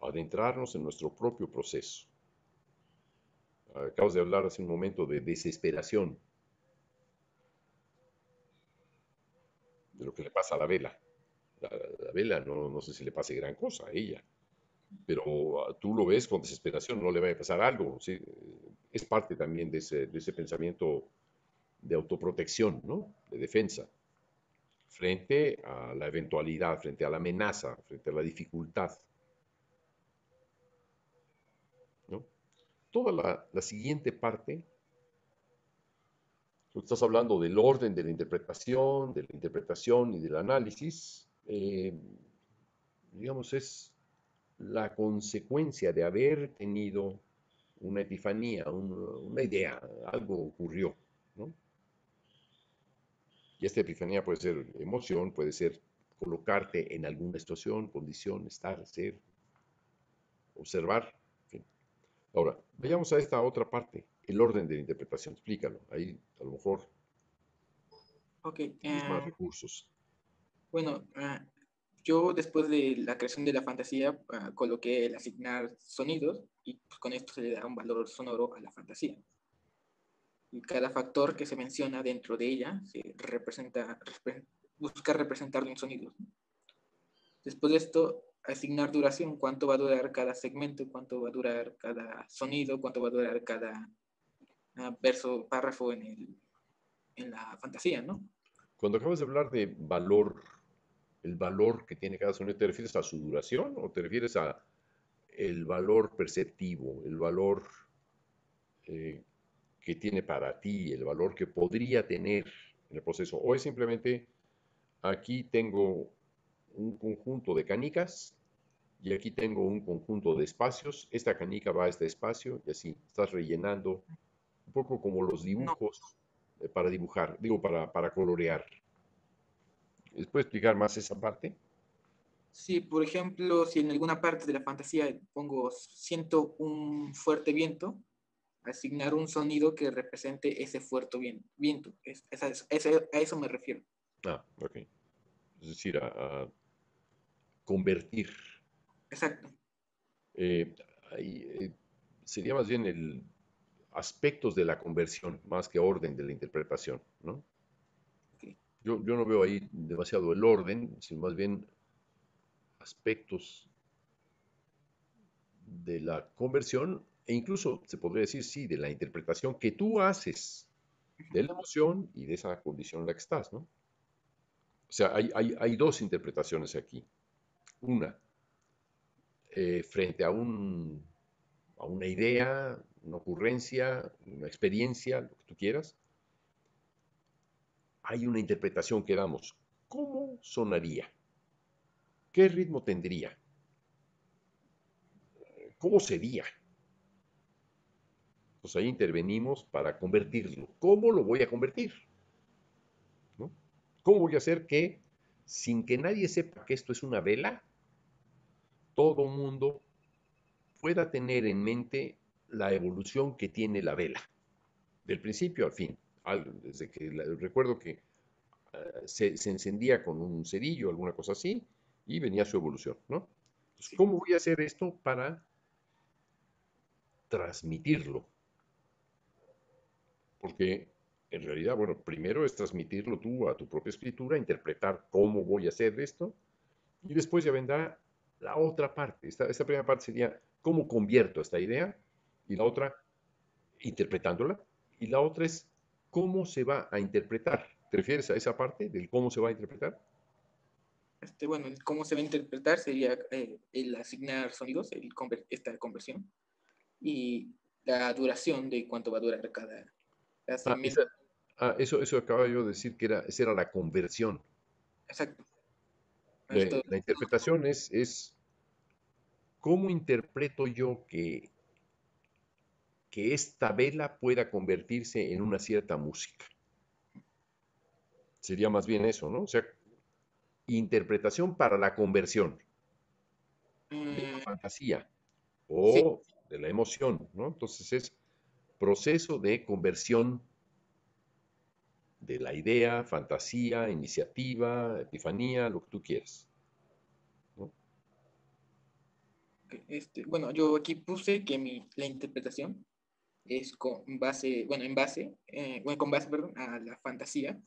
Speaker 1: Adentrarnos en nuestro propio proceso. Acabas de hablar hace un momento de desesperación, de lo que le pasa a la vela. La, vela no, no sé si le pase gran cosa a ella, pero tú lo ves con desesperación, no le va a pasar algo. Es parte también de ese, de ese pensamiento de autoprotección, ¿no? de defensa, frente a la eventualidad, frente a la amenaza, frente a la dificultad. ¿no? Toda la, la siguiente parte, tú estás hablando del orden de la interpretación, de la interpretación y del análisis, eh, digamos, es la consecuencia de haber tenido una epifanía, una idea, algo ocurrió, ¿no? Y esta epifanía puede ser emoción, puede ser colocarte en alguna situación, condición, estar, ser, observar. Ahora, vayamos a esta otra parte, el orden de la interpretación. Explícalo. Ahí a lo mejor más eh, recursos.
Speaker 3: Bueno, uh, yo después de la creación de la fantasía ah, coloqué el asignar sonidos y pues, con esto se le da un valor sonoro a la fantasía. Y cada factor que se menciona dentro de ella busca representarlo en sonidos. Después de esto, asignar duración, cuánto va a durar cada segmento, cuánto va a durar cada sonido, cuánto va a durar cada uh, verso, párrafo en, en la fantasía, ¿no?
Speaker 1: Cuando acabas de hablar de valor el valor que tiene cada sonido, ¿te refieres a su duración o te refieres a el valor perceptivo, el valor eh, que tiene para ti, el valor que podría tener en el proceso? ¿O es simplemente aquí tengo un conjunto de canicas y aquí tengo un conjunto de espacios, esta canica va a este espacio y así estás rellenando un poco como los dibujos eh, para dibujar, digo, para, para colorear. ¿Puedes explicar más esa parte?
Speaker 3: Sí, por ejemplo, si en alguna parte de la fantasía pongo siento un fuerte viento, asignar un sonido que represente ese fuerte viento. Es, a eso me refiero.
Speaker 1: Ah, ok. Es decir, a, convertir.
Speaker 3: Exacto.
Speaker 1: Eh, eh, sería más bien el aspectos de la conversión más que orden de la interpretación, ¿no? Yo, no veo ahí demasiado el orden, sino más bien aspectos de la conversión e incluso se podría decir, sí, de la interpretación que tú haces de la emoción y de esa condición en la que estás, ¿no? O sea, hay, dos interpretaciones aquí. Una, eh, frente a, un, a una idea, una ocurrencia, una experiencia, lo que tú quieras, hay una interpretación que damos. ¿Cómo sonaría? ¿Qué ritmo tendría? ¿Cómo sería? Pues ahí intervenimos para convertirlo. ¿Cómo lo voy a convertir? ¿Cómo voy a hacer que, sin que nadie sepa que esto es una vela, todo mundo pueda tener en mente la evolución que tiene la vela, del principio al fin? Desde que recuerdo que eh, se, encendía con un cerillo, alguna cosa así, y venía su evolución, ¿no? ¿cómo voy a hacer esto para transmitirlo? Porque en realidad, bueno, primero es transmitirlo tú a tu propia escritura, interpretar cómo voy a hacer esto, y después ya vendrá la otra parte. Esta, esta primera parte sería cómo convierto esta idea, y la otra, interpretándola, y la otra es ¿cómo se va a interpretar? ¿Te refieres a esa parte del cómo se va a interpretar?
Speaker 3: Este, bueno, cómo se va a interpretar sería eh, el asignar sonidos, el esta conversión, y la duración de cuánto va a durar cada...
Speaker 1: Ah, ah, eso, eso acababa yo de decir que era, esa era la conversión.
Speaker 3: Exacto.
Speaker 1: la interpretación es, es cómo interpreto yo que, que esta vela pueda convertirse en una cierta música. Sería más bien eso, ¿no? O sea, interpretación para la conversión de la mm. fantasía o de la emoción, ¿no? Entonces es proceso de conversión de la idea, fantasía, iniciativa, epifanía, lo que tú quieras.
Speaker 3: Este, bueno, yo aquí puse que mi, la interpretación es con base, bueno, en base, eh, bueno, con base, perdón, a la fantasía,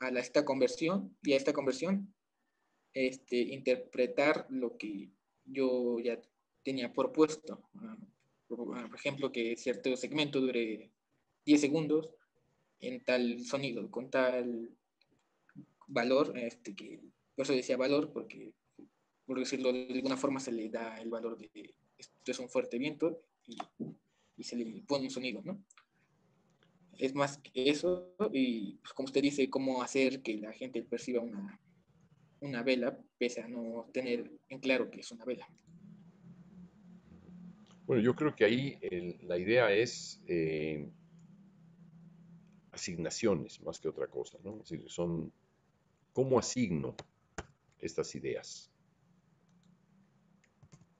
Speaker 3: a la, esta conversión y a esta conversión este, interpretar lo que yo ya tenía propuesto. Ah, por, ejemplo, que cierto segmento dure 10 segundos en tal sonido, con tal valor, este, que por eso decía valor, porque por decirlo de alguna forma se le da el valor de esto es un fuerte viento y se le pone un sonido, ¿no? Es más que eso, y pues, como usted dice, cómo hacer que la gente perciba una, una vela, pese a no tener en claro que es una vela.
Speaker 1: Bueno, yo creo que ahí la idea es eh, asignaciones más que otra cosa, ¿no? Es decir, son cómo asigno estas ideas.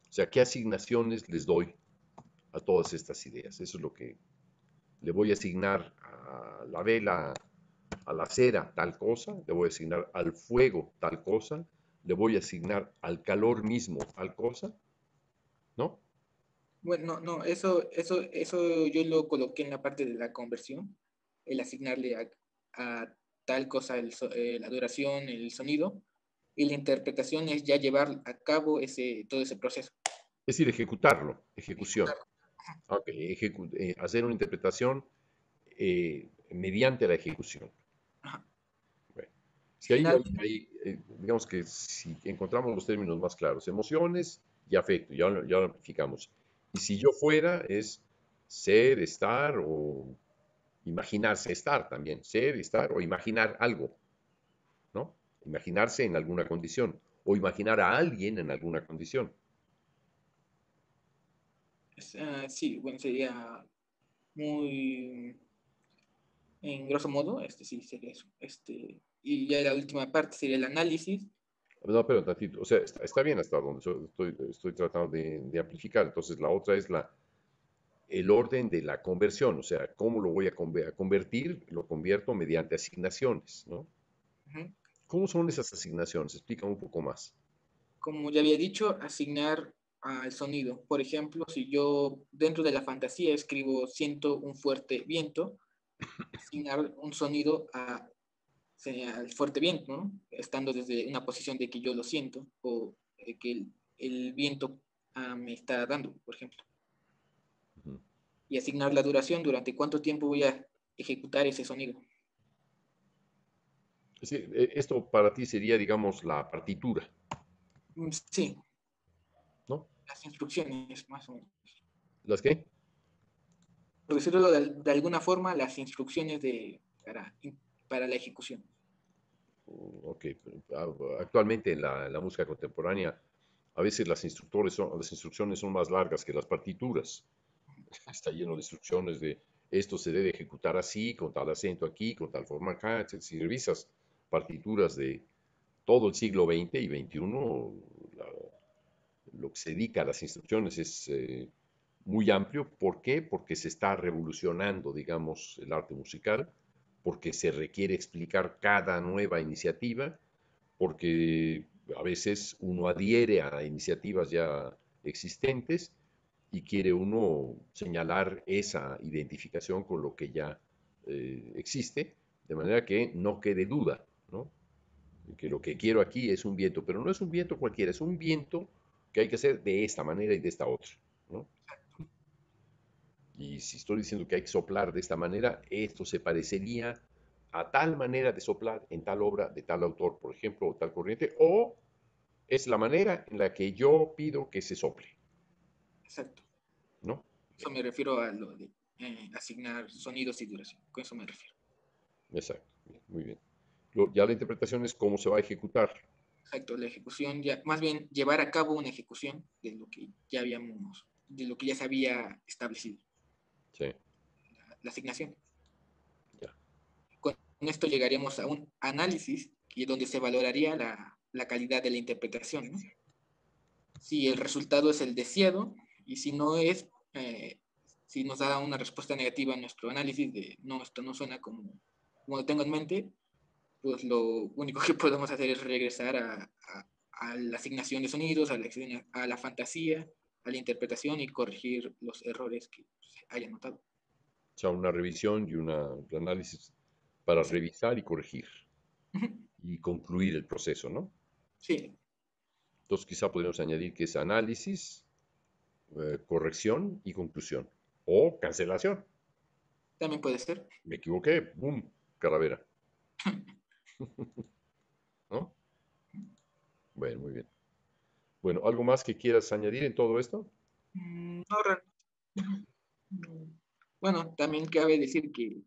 Speaker 1: O sea, ¿qué asignaciones les doy a todas estas ideas? Eso es lo que le voy a asignar a la vela a la cera tal cosa, le voy a asignar al fuego tal cosa, le voy a asignar al calor mismo tal cosa, ¿no?
Speaker 3: Bueno, no, eso, eso, eso yo lo coloqué en la parte de la conversión, el asignarle a, tal cosa eh, la duración, el sonido, y la interpretación es ya llevar a cabo ese, todo ese proceso.
Speaker 1: Es decir, ejecutarlo, ejecución. Eh, hacer una interpretación eh, mediante la ejecución. Si hay, eh, digamos que si encontramos los términos más claros, emociones y afecto, ya, ya lo amplificamos. Y si yo fuera, es ser, estar o imaginarse estar también, ser, estar o imaginar algo, ¿no? Imaginarse en alguna condición o imaginar a alguien en alguna condición.
Speaker 3: Ah, sí, bueno, sería muy, en grosso modo, este sí sería eso. Este, y ya la última parte sería el análisis.
Speaker 1: No, pero tantito, o sea, está, bien hasta donde estoy, estoy tratando de, amplificar. Entonces, la otra es la, el orden de la conversión, o sea, cómo lo voy a, convertir, lo convierto mediante asignaciones, ¿no? ¿Cómo son esas asignaciones? Explica un poco más.
Speaker 3: Como ya había dicho, asignar al sonido. Por ejemplo, si yo dentro de la fantasía escribo siento un fuerte viento, asignar un sonido a al fuerte viento, ¿no? estando desde una posición de que yo lo siento o que el, viento ah, me está dando, por ejemplo. Y asignar la duración, durante cuánto tiempo voy a ejecutar ese sonido.
Speaker 1: E, esto para ti sería, digamos, la partitura.
Speaker 3: Mm, sí. Las instrucciones, más o menos.
Speaker 1: ¿Las qué?
Speaker 3: Por decirlo de, alguna forma, las instrucciones de, para, la ejecución.
Speaker 1: Mm, ok, ah, actualmente en la, música contemporánea a veces las, instructores son, las instrucciones son más largas que las partituras. Está lleno de instrucciones de esto se debe ejecutar así, con tal acento aquí, con tal forma acá. Si revisas partituras de todo el siglo XX y XXI, lo que se dedica a las instrucciones es eh, muy amplio. ¿Por qué? Porque se está revolucionando, digamos, el arte musical, porque se requiere explicar cada nueva iniciativa, porque a veces uno adhiere a iniciativas ya existentes y quiere uno señalar esa identificación con lo que ya eh, existe, de manera que no quede duda, ¿no? Que lo que quiero aquí es un viento, pero no es un viento cualquiera, es un viento que hay que hacer de esta manera y de esta otra, ¿no? Y si estoy diciendo que hay que soplar de esta manera, esto se parecería a tal manera de soplar en tal obra de tal autor, por ejemplo, o tal corriente, o es la manera en la que yo pido que se sople.
Speaker 3: Exacto.
Speaker 1: ¿No?
Speaker 3: Eso me refiero a lo de eh, asignar sonidos y duración. Con eso me refiero.
Speaker 1: Exacto. muy bien. ya la interpretación es cómo se va a ejecutar.
Speaker 3: Exacto, la ejecución, ya, más bien llevar a cabo una ejecución de lo que ya habíamos, de lo que ya se había establecido.
Speaker 1: Sí.
Speaker 3: La, asignación. Ya. Con esto llegaríamos a un análisis y donde se valoraría la, la calidad de la interpretación. ¿no? Si el resultado es el deseado y si no es, eh, si nos da una respuesta negativa a nuestro análisis de no, esto no suena como, como lo tengo en mente, pues lo único que podemos hacer es regresar a, a, la asignación de sonidos, a la, a la fantasía, a la interpretación y corregir los errores que se hayan notado.
Speaker 1: O sea, una revisión y un análisis para revisar y corregir y concluir el proceso, ¿no?
Speaker 3: Sí.
Speaker 1: Entonces quizá podríamos añadir que es análisis, eh, corrección y conclusión. O cancelación.
Speaker 3: También puede ser.
Speaker 1: Me equivoqué, ¡boom! Calavera. ¿No? Bueno, muy bien. Bueno, ¿algo más que quieras añadir en todo esto?
Speaker 3: Mm, no, Bueno, también cabe decir que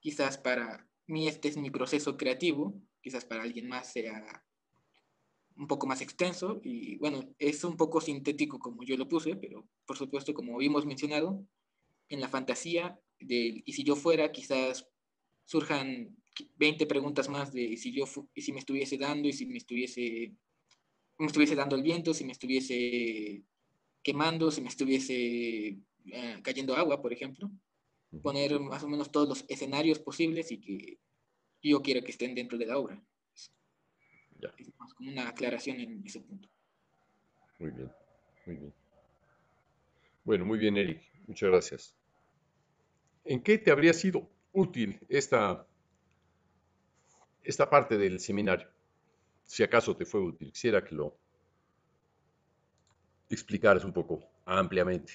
Speaker 3: quizás para mí este es mi proceso creativo, quizás para alguien más sea un poco más extenso y bueno, es un poco sintético como yo lo puse, pero por supuesto, como habíamos mencionado, en la fantasía de y si yo fuera, quizás surjan 20 preguntas más de si yo y si me estuviese dando y si me estuviese me estuviese dando el viento, si me estuviese quemando, si me estuviese eh, cayendo agua, por ejemplo. Poner más o menos todos los escenarios posibles y que yo quiero que estén dentro de la obra. Es más como una aclaración en ese punto.
Speaker 1: Muy bien, muy bien. Bueno, muy bien, Eric. Muchas gracias. ¿En qué te habría sido útil esta, esta parte del seminario? Si acaso te fue útil, quisiera que lo explicaras un poco ampliamente.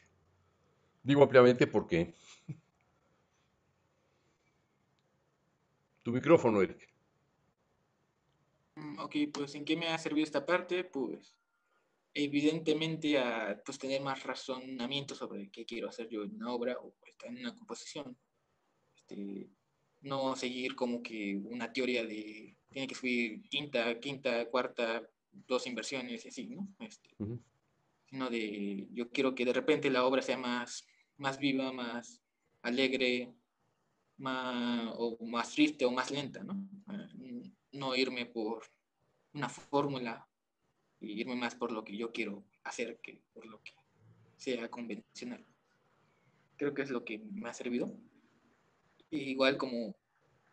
Speaker 1: Digo ampliamente porque tu micrófono, Eric.
Speaker 3: Mm, ok, pues ¿en qué me ha servido esta parte? Pues evidentemente a pues, tener más razonamiento sobre qué quiero hacer yo en una obra o en una composición. Este, no seguir como que una teoría de tiene que subir quinta, quinta, cuarta, dos inversiones y así, ¿no? Este, Sino de yo quiero que de repente la obra sea más, más viva, más alegre, más, o más triste o más lenta, ¿no? Ah, no irme por una fórmula y irme más por lo que yo quiero hacer que por lo que sea convencional. Creo que es lo que me ha servido. Igual como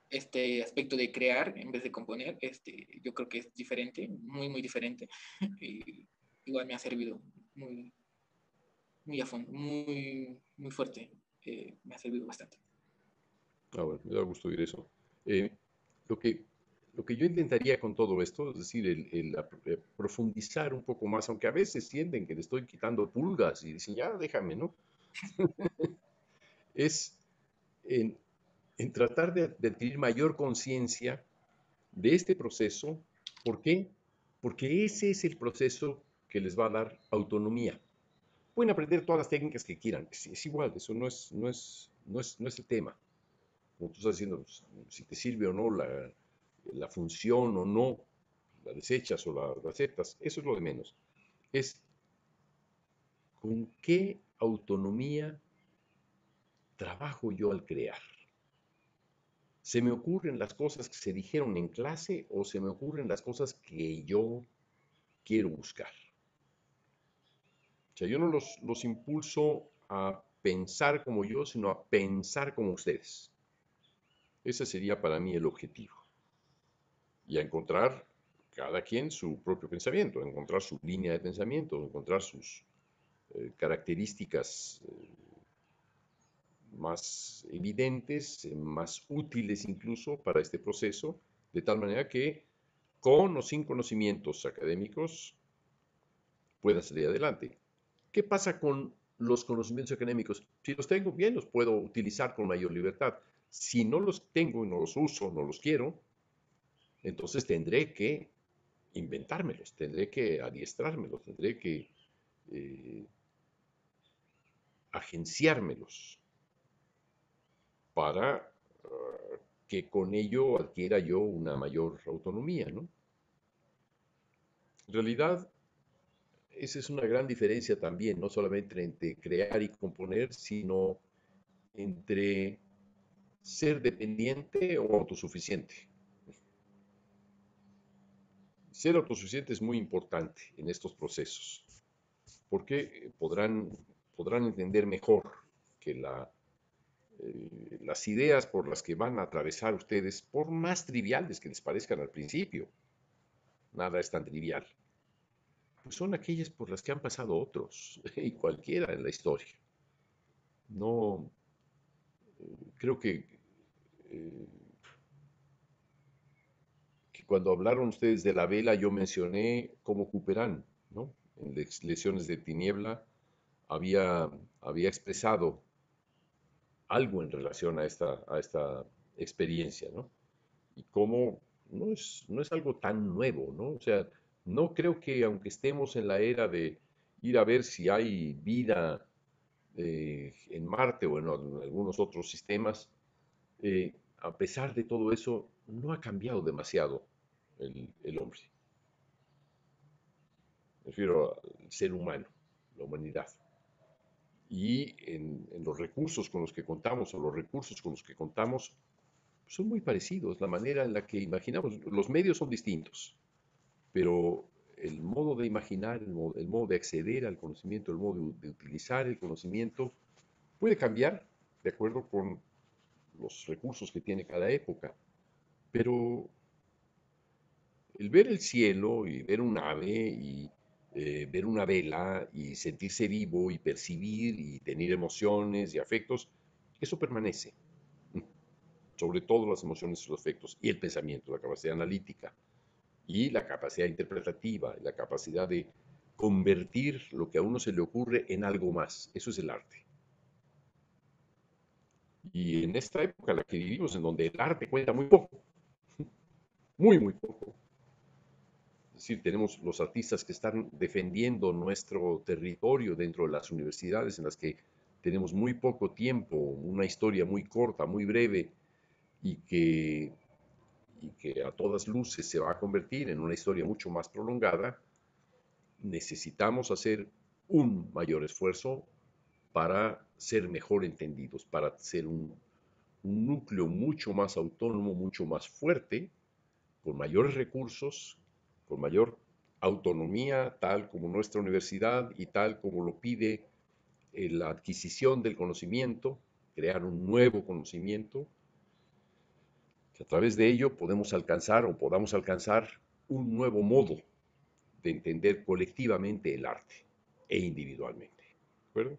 Speaker 3: este aspecto de crear en vez de componer, este, yo creo que es diferente, muy, muy diferente. igual me ha servido muy, muy a fondo, muy, muy fuerte. Eh, me ha servido bastante.
Speaker 1: Ah, bueno, me da gusto oír eso. Eh, lo que lo que yo intentaría con todo esto, es decir, el, eh, profundizar un poco más, aunque a veces sienten que le estoy quitando pulgas y dicen, ya déjame, ¿no? es en, tratar de, adquirir mayor conciencia de este proceso. ¿Por qué? Porque ese es el proceso que les va a dar autonomía. Pueden aprender todas las técnicas que quieran, es, igual, eso no es, no, es, no, es, no es el tema. Como tú estás diciendo, si te sirve o no la, la función o no, la desechas o la, aceptas, eso es lo de menos. Es con qué autonomía trabajo yo al crear. ¿Se me ocurren las cosas que se dijeron en clase o se me ocurren las cosas que yo quiero buscar? O sea, yo no los, los impulso a pensar como yo, sino a pensar como ustedes. Ese sería para mí el objetivo y a encontrar cada quien su propio pensamiento, encontrar su línea de pensamiento, encontrar sus eh, características eh, más evidentes, eh, más útiles incluso para este proceso, de tal manera que con o sin conocimientos académicos pueda salir adelante. ¿Qué pasa con los conocimientos académicos? Si los tengo bien, los puedo utilizar con mayor libertad. Si no los tengo y no los uso, no los quiero, entonces tendré que inventármelos, tendré que adiestrármelos, tendré que eh, agenciármelos para ah, que con ello adquiera yo una mayor autonomía, ¿no? En realidad, esa es una gran diferencia también, no solamente entre crear y componer, sino entre ser dependiente o autosuficiente. Ser autosuficiente es muy importante en estos procesos, porque podrán, podrán entender mejor que la, eh, las ideas por las que van a atravesar ustedes, por más triviales que les parezcan al principio, nada es tan trivial, pues son aquellas por las que han pasado otros, y cualquiera en la historia. No, eh, creo que, eh, que cuando hablaron ustedes de la vela, yo mencioné cómo Cooperán, ¿no? En Lesiones de Tiniebla, había, había expresado algo en relación a esta, a esta experiencia, ¿no? Y cómo no es, no es algo tan nuevo, ¿no? O sea, no creo que aunque estemos en la era de ir a ver si hay vida eh, en Marte o en, algunos otros sistemas, eh, a pesar de todo eso, no ha cambiado demasiado el, hombre. Me refiero al ser humano, la humanidad. Y en, los recursos con los que contamos o los recursos con los que contamos son muy parecidos. La manera en la que imaginamos, los medios son distintos pero el modo de imaginar, el modo, de acceder al conocimiento, el modo de, utilizar el conocimiento puede cambiar de acuerdo con los recursos que tiene cada época. Pero el ver el cielo y ver un ave y eh, ver una vela y sentirse vivo y percibir y tener emociones y afectos, eso permanece. Sobre todo las emociones y los afectos y el pensamiento, la capacidad analítica y la capacidad interpretativa, la capacidad de convertir lo que a uno se le ocurre en algo más. Eso es el arte. Y en esta época en la que vivimos, en donde el arte cuenta muy poco, muy, muy poco. Decir, tenemos los artistas que están defendiendo nuestro territorio dentro de las universidades en las que tenemos muy poco tiempo, una historia muy corta, muy breve, y que y que a todas luces se va a convertir en una historia mucho más prolongada, necesitamos hacer un mayor esfuerzo para ser mejor entendidos, para ser un, núcleo mucho más autónomo, mucho más fuerte, con mayores recursos, con mayor autonomía, tal como nuestra universidad y tal como lo pide la adquisición del conocimiento, crear un nuevo conocimiento, a través de ello podemos alcanzar o podamos alcanzar un nuevo modo de entender colectivamente el arte e individualmente. ¿De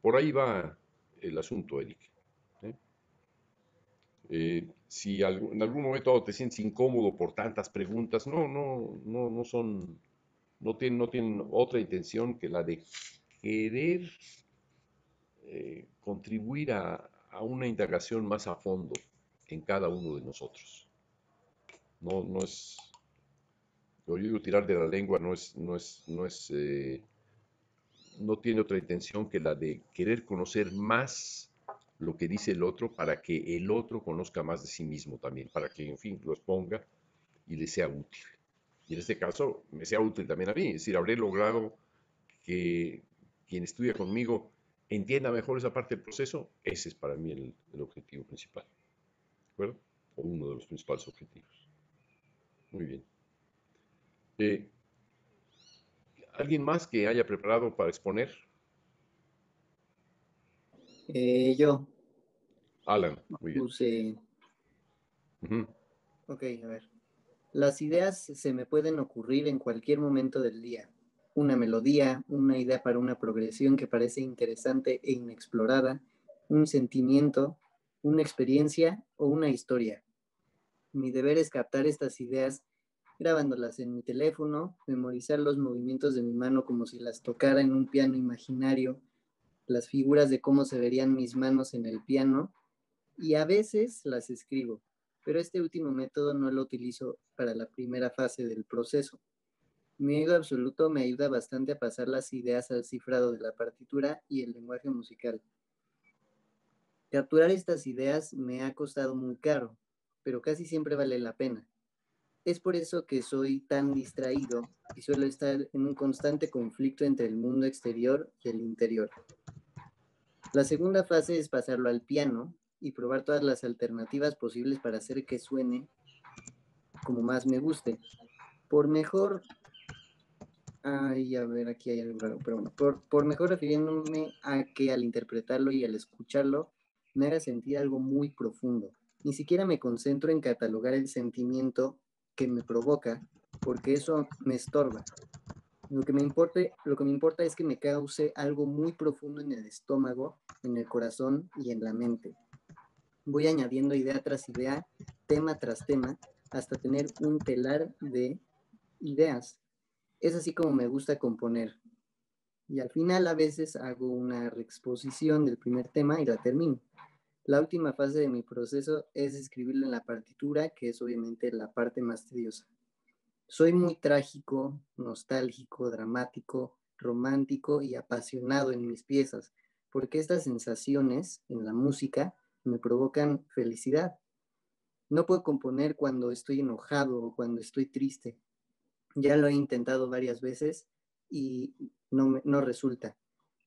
Speaker 1: Por ahí va el asunto, Eric. ¿Eh? Si en algún momento te sientes incómodo por tantas preguntas, no, no, no, no son, no tienen, no tienen otra intención que la de querer eh, contribuir a, a una indagación más a fondo en cada uno de nosotros. No, no es, lo digo tirar de la lengua no es, no es, no es, eh, no tiene otra intención que la de querer conocer más lo que dice el otro para que el otro conozca más de sí mismo también, para que, en fin, lo exponga y le sea útil. Y en este caso, me sea útil también a mí, es decir, habré logrado que quien estudia conmigo entienda mejor esa parte del proceso, ese es para mí el objetivo principal acuerdo? O uno de los principales objetivos. Muy bien. Eh, ¿Alguien más que haya preparado para exponer?
Speaker 4: Eh, yo.
Speaker 1: Alan, muy bien.
Speaker 4: Puse... Ok, a ver. Las ideas se me pueden ocurrir en cualquier momento del día. Una melodía, una idea para una progresión que parece interesante e inexplorada, un sentimiento, una experiencia o una historia. Mi deber es captar estas ideas grabándolas en mi teléfono, memorizar los movimientos de mi mano como si las tocara en un piano imaginario, las figuras de cómo se verían mis manos en el piano y a veces las escribo, pero este último método no lo utilizo para la primera fase del proceso. Mi oído absoluto me ayuda bastante a pasar las ideas al cifrado de la partitura y el lenguaje musical. Capturar estas ideas me ha costado muy caro, pero casi siempre vale la pena. Es por eso que soy tan distraído y suelo estar en un constante conflicto entre el mundo exterior y el interior. La segunda fase es pasarlo al piano y probar todas las alternativas posibles para hacer que suene como más me guste. Por mejor Ay, a ver, aquí hay algo pero bueno, por, por mejor refiriéndome a que al interpretarlo y al escucharlo me haga sentir algo muy profundo. Ni siquiera me concentro en catalogar el sentimiento que me provoca, porque eso me estorba. Lo que me, importe, lo que me importa es que me cause algo muy profundo en el estómago, en el corazón y en la mente. Voy añadiendo idea tras idea, tema tras tema, hasta tener un telar de ideas es así como me gusta componer. Y al final a veces hago una reexposición del primer tema y la termino. La última fase de mi proceso es escribirlo en la partitura, que es obviamente la parte más tediosa. Soy muy trágico, nostálgico, dramático, romántico y apasionado en mis piezas, porque estas sensaciones en la música me provocan felicidad. No puedo componer cuando estoy enojado o cuando estoy triste. Ya lo he intentado varias veces y no, no resulta.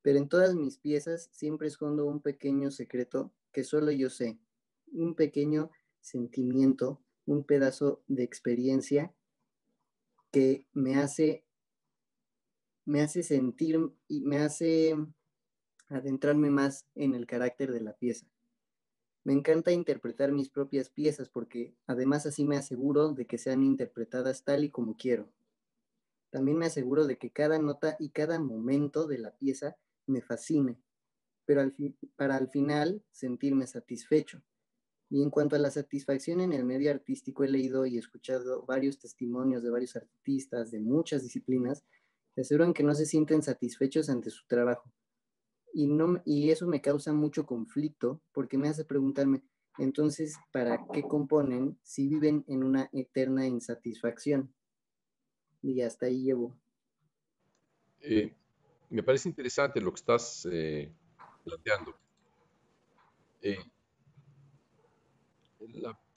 Speaker 4: Pero en todas mis piezas siempre escondo un pequeño secreto que solo yo sé, un pequeño sentimiento, un pedazo de experiencia que me hace me hace sentir y me hace adentrarme más en el carácter de la pieza. Me encanta interpretar mis propias piezas porque además así me aseguro de que sean interpretadas tal y como quiero. También me aseguro de que cada nota y cada momento de la pieza me fascine, pero para al final sentirme satisfecho. Y en cuanto a la satisfacción en el medio artístico, he leído y escuchado varios testimonios de varios artistas de muchas disciplinas que aseguran que no se sienten satisfechos ante su trabajo. Y, no, y eso me causa mucho conflicto porque me hace preguntarme, entonces, ¿para qué componen si viven en una eterna insatisfacción? y hasta ahí llevo.
Speaker 1: Eh, me parece interesante lo que estás eh, planteando. Eh,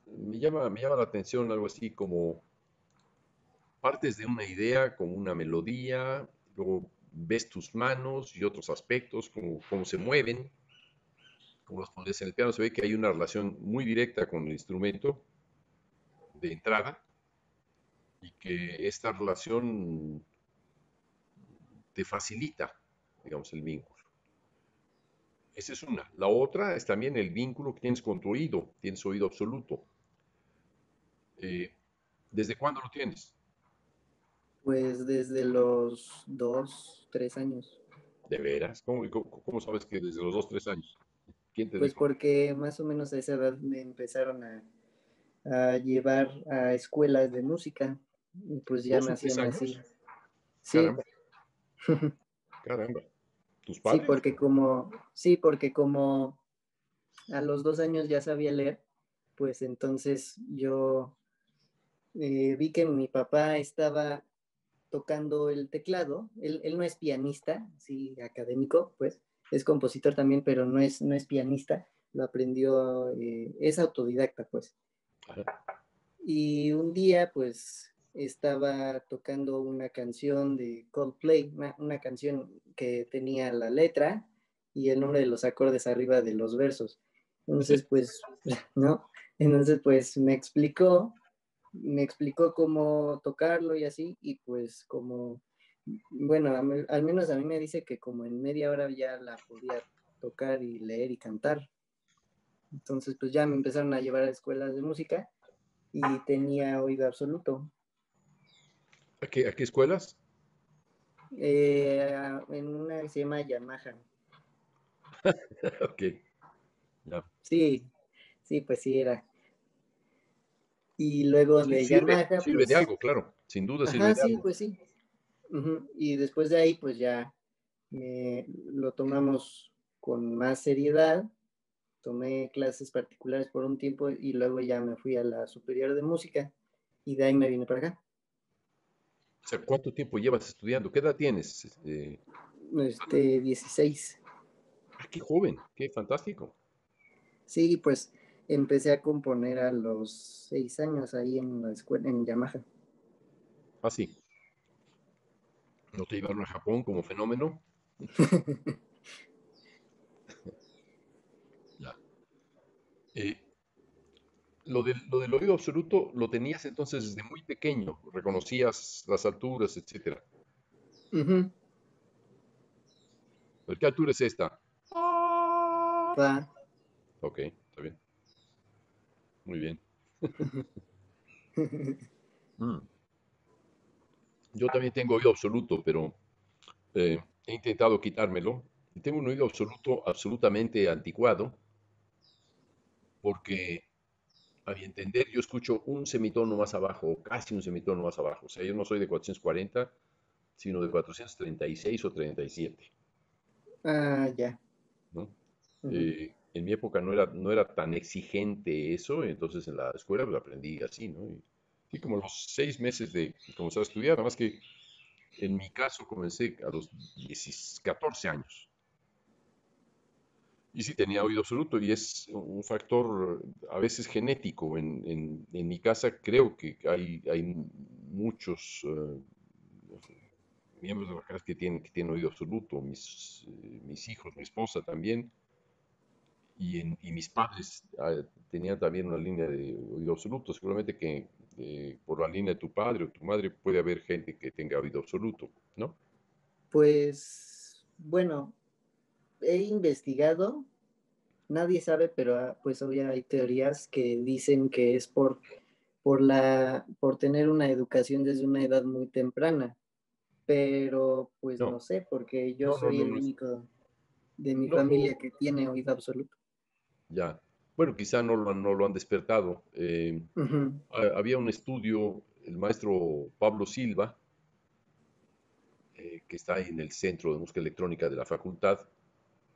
Speaker 1: me, llama, me llama la atención algo así como partes de una idea, como una melodía, luego ves tus manos y otros aspectos, como cómo se mueven, como los pones en el piano, se ve que hay una relación muy directa con el instrumento de entrada, y que esta relación te facilita, digamos, el vínculo. Esa es una. La otra es también el vínculo que tienes con tu oído, tienes oído absoluto. Eh, ¿Desde cuándo lo tienes?
Speaker 4: Pues desde los dos, tres años.
Speaker 1: ¿De veras? ¿Cómo, cómo, sabes que desde los dos, tres años?
Speaker 4: ¿Quién te pues porque más o menos a esa edad me empezaron a, a llevar a escuelas de música. Y pues ya me hacían así. Sí.
Speaker 1: Caramba.
Speaker 4: ¿Tus padres? Sí, porque como, sí, porque como a los dos años ya sabía leer, pues entonces yo eh, vi que mi papá estaba tocando el teclado. Él, él, no es pianista, sí, académico, pues, es compositor también, pero no es, no es pianista. Lo aprendió, eh, es autodidacta, pues. Y un día, pues, estaba tocando una canción de Coldplay, una, canción que tenía la letra y el nombre de los acordes arriba de los versos. Entonces, pues, ¿no? Entonces, pues me explicó, me explicó cómo tocarlo y así, y pues como, bueno, al menos a mí me dice que como en media hora ya la podía tocar y leer y cantar. Entonces, pues ya me empezaron a llevar a escuelas de música y tenía oído absoluto.
Speaker 1: ¿A qué, escuelas?
Speaker 4: Eh, en una que se llama Yamaha.
Speaker 1: ok.
Speaker 4: Sí, sí, pues sí era. Y luego de Yamaha.
Speaker 1: Sirve de pues algo, claro, sin duda sirve de
Speaker 4: sí, pues sí. Y después de ahí, pues ya lo tomamos con más seriedad tomé clases particulares por un tiempo y luego ya me fui a la superior de música y de ahí me vine para acá.
Speaker 1: O sea, ¿cuánto tiempo llevas estudiando? ¿Qué edad tienes?
Speaker 4: Este, este 16.
Speaker 1: Ah, qué joven, qué fantástico.
Speaker 4: Sí, pues empecé a componer a los seis años ahí en la escuela, en Yamaha.
Speaker 1: Ah, sí. ¿No te llevaron a Japón como fenómeno? ya. Eh, lo, lo, del oído absoluto lo tenías entonces desde muy pequeño, reconocías las alturas, etcétera. ¿Qué altura es esta? Ok, está bien. Muy bien. Mm. Yo también tengo oído absoluto, pero eh, he intentado quitármelo. Tengo un oído absoluto, absolutamente anticuado, porque a mi entender yo escucho un semitono más abajo, casi un semitono más abajo. O sea, yo no soy de 440, sino de 436 o 37.
Speaker 4: Ah, ya.
Speaker 1: ¿no? Eh, en mi época no era, no era tan exigente eso, entonces en la escuela lo aprendí así, ¿no? Y, como los seis meses de comenzar a estudiar, nada más que en mi caso comencé a los 14 años. Y sí tenía oído absoluto y es un factor a veces genético. En, en, mi casa creo que hay, hay muchos eh, miembros de la casa que tienen, que tienen oído absoluto, mis, eh, mis hijos, mi esposa también y, mis padres ah, tenían también una línea de oído absoluto. Seguramente que eh, por la línea de tu padre o tu madre puede haber gente que tenga oído absoluto, ¿no?
Speaker 4: Pues, bueno, he investigado, nadie sabe, pero ah, pues hoy hay teorías que dicen que es por, por, la, por tener una educación desde una edad muy temprana. Pero pues no, sé, porque yo soy el único de mi familia que tiene oído absoluto
Speaker 1: ya. Bueno, quizá no lo, no lo han despertado. Eh, había un estudio, el maestro Pablo Silva, eh, que está en el Centro de Música Electrónica de la facultad,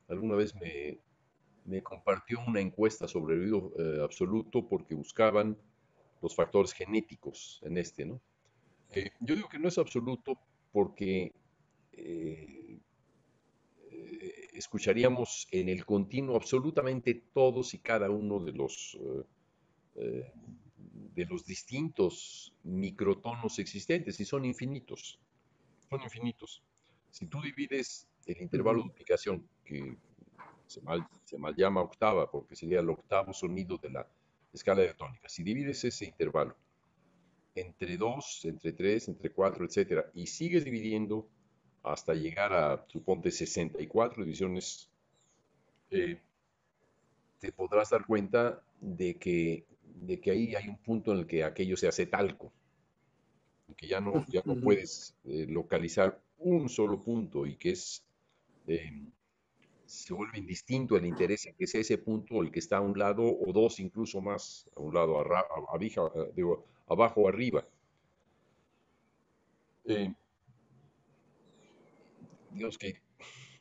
Speaker 1: alguna vez me, compartió una encuesta sobre el oído eh, absoluto porque buscaban los factores genéticos en este, ¿no? yo digo que no es absoluto porque escucharíamos en el continuo absolutamente todos y cada uno de los, eh, eh, de los distintos microtonos existentes y son infinitos. Son infinitos. Si tú divides el intervalo de duplicación, que se mal, se mal llama octava porque sería el octavo sonido de la escala diatónica, si divides ese intervalo entre 2, entre 3, entre 4, etc., y sigues dividiendo hasta llegar a, suponte, 64 divisiones, eh, te podrás dar cuenta de que, de que ahí hay un punto en el que aquello se hace talco, que ya no, ya no puedes eh, localizar un solo punto y que es, eh, se vuelve indistinto el interés en que sea ese punto el que está a un lado o dos incluso más, a un lado, abajo o arriba digamos que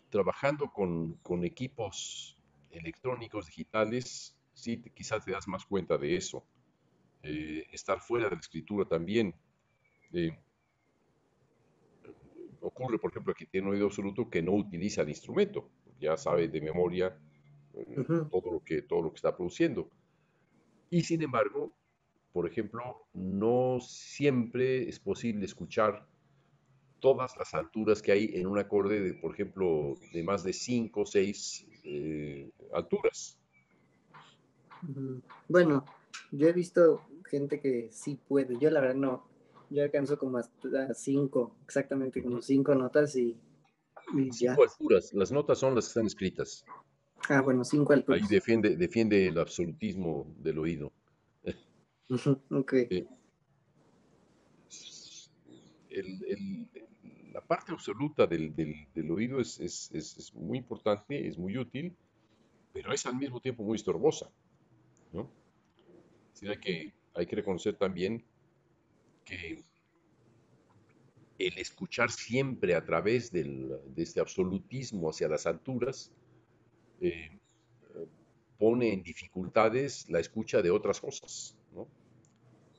Speaker 1: trabajando con, equipos electrónicos, digitales, sí, quizás te das más cuenta de eso. Eh, estar fuera de la escritura también. Eh, ocurre, por ejemplo, que tiene un oído absoluto que no utiliza el instrumento, ya sabe de memoria eh, todo, lo que, todo lo que está produciendo. Y sin embargo, por ejemplo, no siempre es posible escuchar todas las alturas que hay en un acorde de, por ejemplo, de más de 5 o 6 alturas.
Speaker 4: Bueno, yo he visto gente que sí puede, yo la verdad no, yo alcanzo como hasta 5, exactamente como 5 notas y,
Speaker 1: y cinco alturas, las notas son las que están escritas.
Speaker 4: Ah, bueno, 5 alturas.
Speaker 1: Ahí defiende, defiende el absolutismo del oído.
Speaker 4: ok.
Speaker 1: Eh, el, la parte absoluta del, oído es, muy importante, es muy útil, pero es al mismo tiempo muy estorbosa. ¿no? hay, que, hay que reconocer también que el escuchar siempre a través de este absolutismo hacia las alturas eh, pone en dificultades la escucha de otras cosas,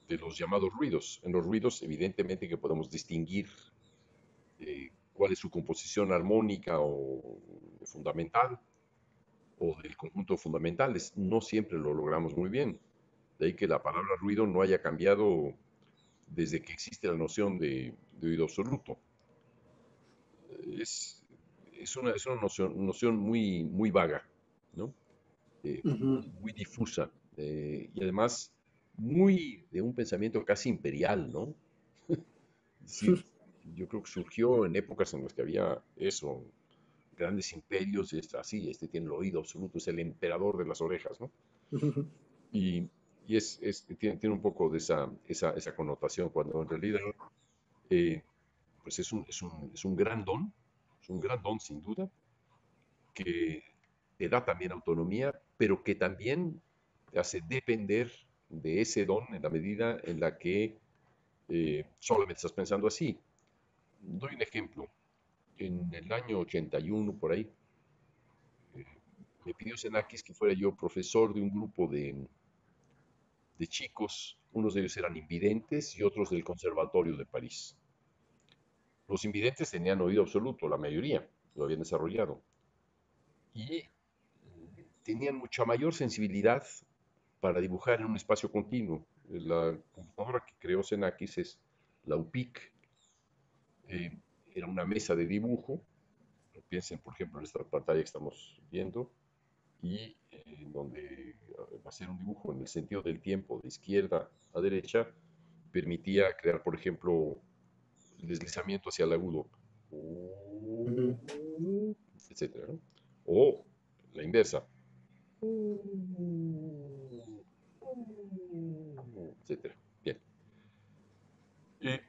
Speaker 1: de los llamados ruidos. En los ruidos, evidentemente que podemos distinguir eh, cuál es su composición armónica o fundamental, o del conjunto de fundamentales. No siempre lo logramos muy bien. De ahí que la palabra ruido no haya cambiado desde que existe la noción de, oído absoluto. Es, una, noción, muy, muy vaga, ¿no? Eh, muy difusa eh, y además muy de un pensamiento casi imperial, ¿no? yo creo que surgió en épocas en las que había eso, grandes imperios, es así, este tiene el oído absoluto, es el emperador de las orejas, ¿no? Y, es, tiene, tiene, un poco de esa, esa, esa connotación, cuando en realidad eh, pues es un, es, un, es un gran don, es un gran don sin duda, que te da también autonomía, pero que también te hace depender de ese don en la medida en la que eh, solamente estás pensando así. Doy un ejemplo en el año 81, por ahí, eh, me pidió Senakis que fuera yo profesor de un grupo de, de chicos, unos de ellos eran invidentes y otros del Conservatorio de París. Los invidentes tenían oído absoluto, la mayoría lo habían desarrollado, y tenían mucha mayor sensibilidad para dibujar en un espacio continuo. La computadora que creó Senakis es la UPIC. Eh, era una mesa de dibujo. Piensen, por ejemplo, en esta pantalla que estamos viendo, y eh, donde a ser un dibujo en el sentido del tiempo, de izquierda a derecha, permitía crear, por ejemplo, el deslizamiento hacia el agudo, etcétera, O la inversa, etcétera. Bien.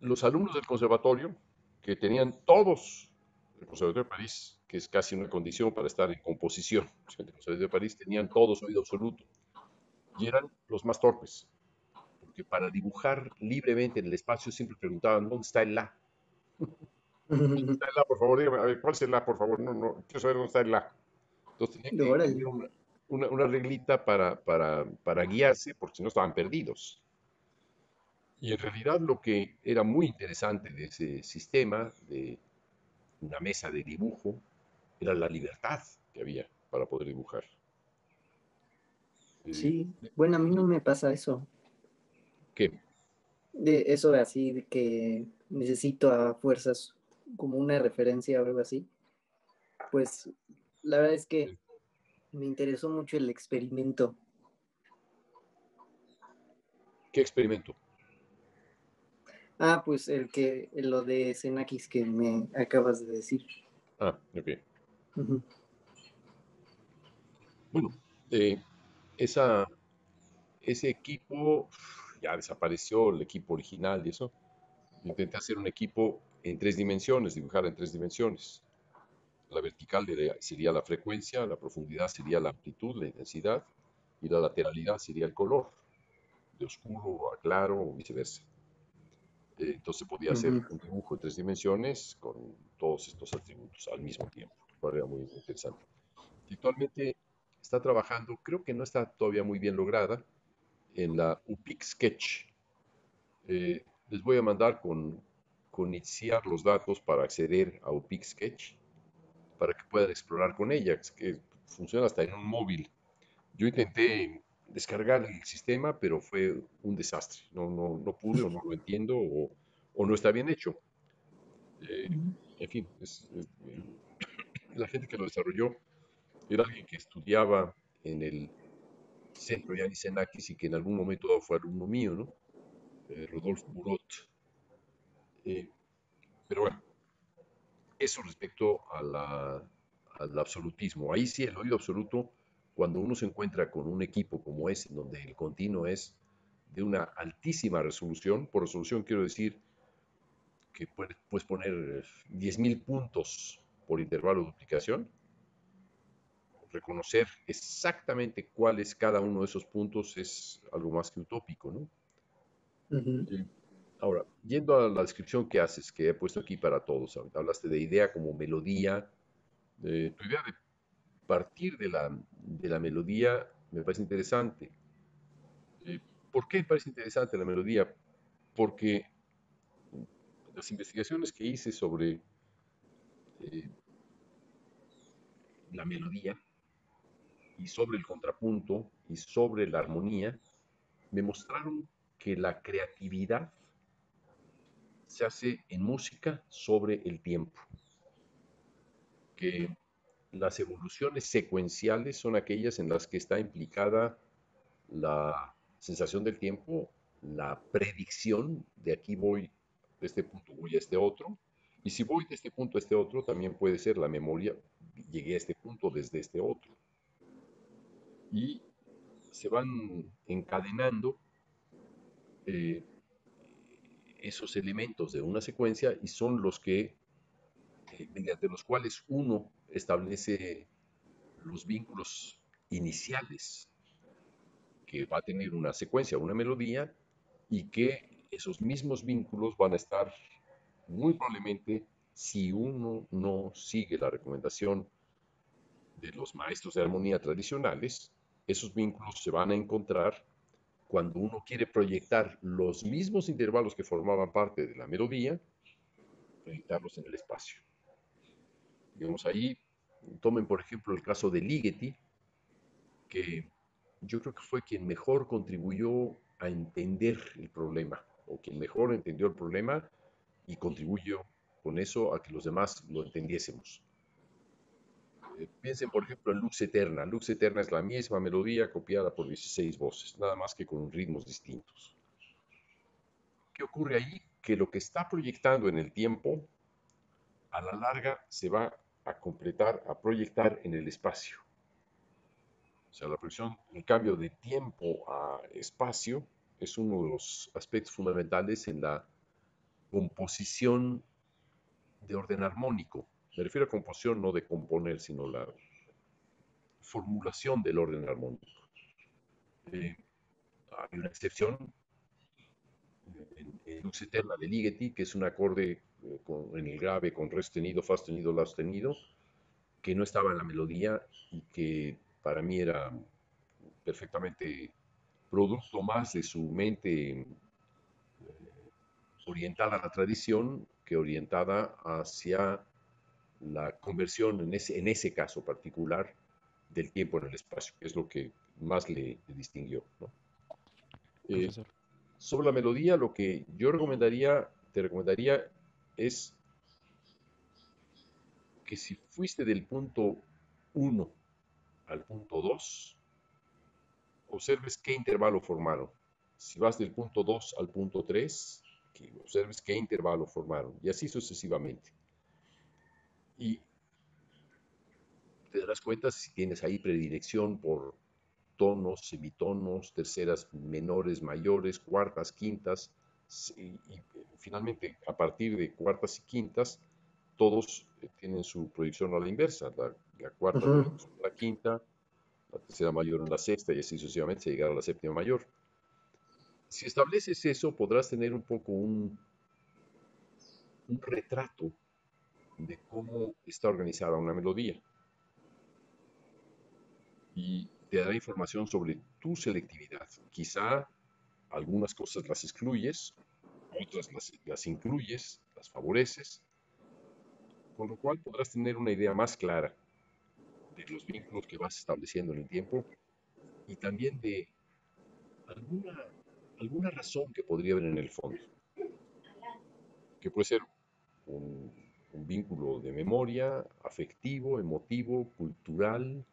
Speaker 1: los alumnos del conservatorio que tenían todos, el Conservatorio de París, que es casi una condición para estar en composición, Conservatorio de París tenían todos oído absoluto y eran los más torpes, porque para dibujar libremente en el espacio siempre preguntaban, ¿dónde está el La? ¿Dónde está el La, por favor? Dígame, a ver, ¿cuál es el La, por favor? No, no, quiero saber dónde está el La. Entonces tenían que una, una, una, reglita para, para, para guiarse, porque si no estaban perdidos. Y en realidad lo que era muy interesante de ese sistema, de una mesa de dibujo, era la libertad que había para poder dibujar.
Speaker 4: Sí, bueno, a mí no me pasa eso.
Speaker 1: ¿Qué?
Speaker 4: De eso de así, de que necesito a fuerzas como una referencia o algo así. Pues la verdad es que me interesó mucho el experimento.
Speaker 1: ¿Qué experimento?
Speaker 4: Ah, pues el que, lo de Xenakis que me acabas de decir.
Speaker 1: Ah, ok. Bueno, eh, esa, ese equipo ya desapareció, el equipo original y eso. Intenté hacer un equipo en tres dimensiones, dibujar en tres dimensiones. La vertical sería la frecuencia, la profundidad sería la amplitud, la intensidad, y la lateralidad sería el color, de oscuro a claro o viceversa. Eh, entonces podía hacer un dibujo en tres dimensiones con todos estos atributos al mismo tiempo, muy interesante. actualmente está trabajando, creo que no está todavía muy bien lograda, en la UPIC Sketch. Eh, les voy a mandar con, con iniciar los datos para acceder a UPIC Sketch, para que puedan explorar con ella, que funciona hasta en un móvil. Yo intenté descargar el sistema, pero fue un desastre. No, no, no pude o no lo entiendo o, o no está bien hecho. Eh, en fin, la gente que lo desarrolló era alguien que estudiaba en el centro de Senakis y que en algún momento fue alumno mío, ¿no? Eh, Rodolfo Burot. Eh, pero bueno, eso respecto al absolutismo. Ahí sí el oído absoluto cuando uno se encuentra con un equipo como ese, donde el continuo es de una altísima resolución, por resolución quiero decir que puedes poner 10.000 puntos por intervalo de duplicación, reconocer exactamente cuál es cada uno de esos puntos es algo más que utópico, ¿no? Ahora, yendo a la descripción que haces, que he puesto aquí para todos, hablaste de idea como melodía, de, tu idea de partir de la, de la melodía me parece interesante. Eh, ¿Por qué me parece interesante la melodía? Porque las investigaciones que hice sobre eh, la melodía y sobre el contrapunto y sobre la armonía me mostraron que la creatividad se hace en música sobre el tiempo, que las evoluciones secuenciales son aquellas en las que está implicada la sensación del tiempo, la predicción, de aquí voy, de este punto voy a este otro, y si voy de este punto a este otro, también puede ser la memoria, llegué a este punto desde este otro. Y se van encadenando eh, esos elementos de una secuencia y son los que, eh, mediante los cuales uno establece los vínculos iniciales que va a tener una secuencia, una melodía, y que esos mismos vínculos van a estar muy probablemente, si uno no sigue la recomendación de los maestros de armonía tradicionales, esos vínculos se van a encontrar cuando uno quiere proyectar los mismos intervalos que formaban parte de la melodía, proyectarlos en el espacio. Digamos ahí, tomen por ejemplo el caso de Ligeti, que yo creo que fue quien mejor contribuyó a entender el problema, o quien mejor entendió el problema y contribuyó con eso a que los demás lo entendiésemos. Eh, piensen, por ejemplo, en Lux Eterna. Lux Eterna es la misma melodía copiada por 16 voces, nada más que con ritmos distintos. ¿Qué ocurre ahí? Que lo que está proyectando en el tiempo, a la larga se va a completar, a proyectar en el espacio. O sea, la proyección, el cambio de tiempo a espacio es uno de los aspectos fundamentales en la composición de orden armónico me refiero a composición no de componer, sino la formulación del orden armónico. Eh, hay una excepción en, Eterna de Ligeti, que es un acorde eh, en el grave con re sostenido, fa sostenido, la sostenido, que no estaba en la melodía y que para mí era perfectamente producto más de su mente orientada a la tradición que orientada hacia la conversión en ese, en ese caso particular del tiempo en el espacio, que es lo que más le, distinguió. Eh, sobre la melodía, lo que yo recomendaría, te recomendaría es que si fuiste del punto 1 al punto 2, observes qué intervalo formaron. Si vas del punto 2 al punto 3, que observes qué intervalo formaron, y así sucesivamente. Y te darás cuenta si tienes ahí predilección por tonos, semitonos, terceras menores, mayores, cuartas, quintas, y, finalmente a partir de cuartas y quintas, todos eh, tienen su proyección a la inversa, la, cuarta uh la quinta, la tercera mayor en la sexta y así sucesivamente se llegará a la séptima mayor. Si estableces eso, podrás tener un poco un, un retrato de cómo está organizada una melodía. Y te dará información sobre tu selectividad. Quizá algunas cosas las excluyes, otras las, incluyes, las favoreces, con lo cual podrás tener una idea más clara de los vínculos que vas estableciendo en el tiempo y también de alguna, alguna razón que podría haber en el fondo, que puede ser un, vínculo de memoria, afectivo, emotivo, cultural,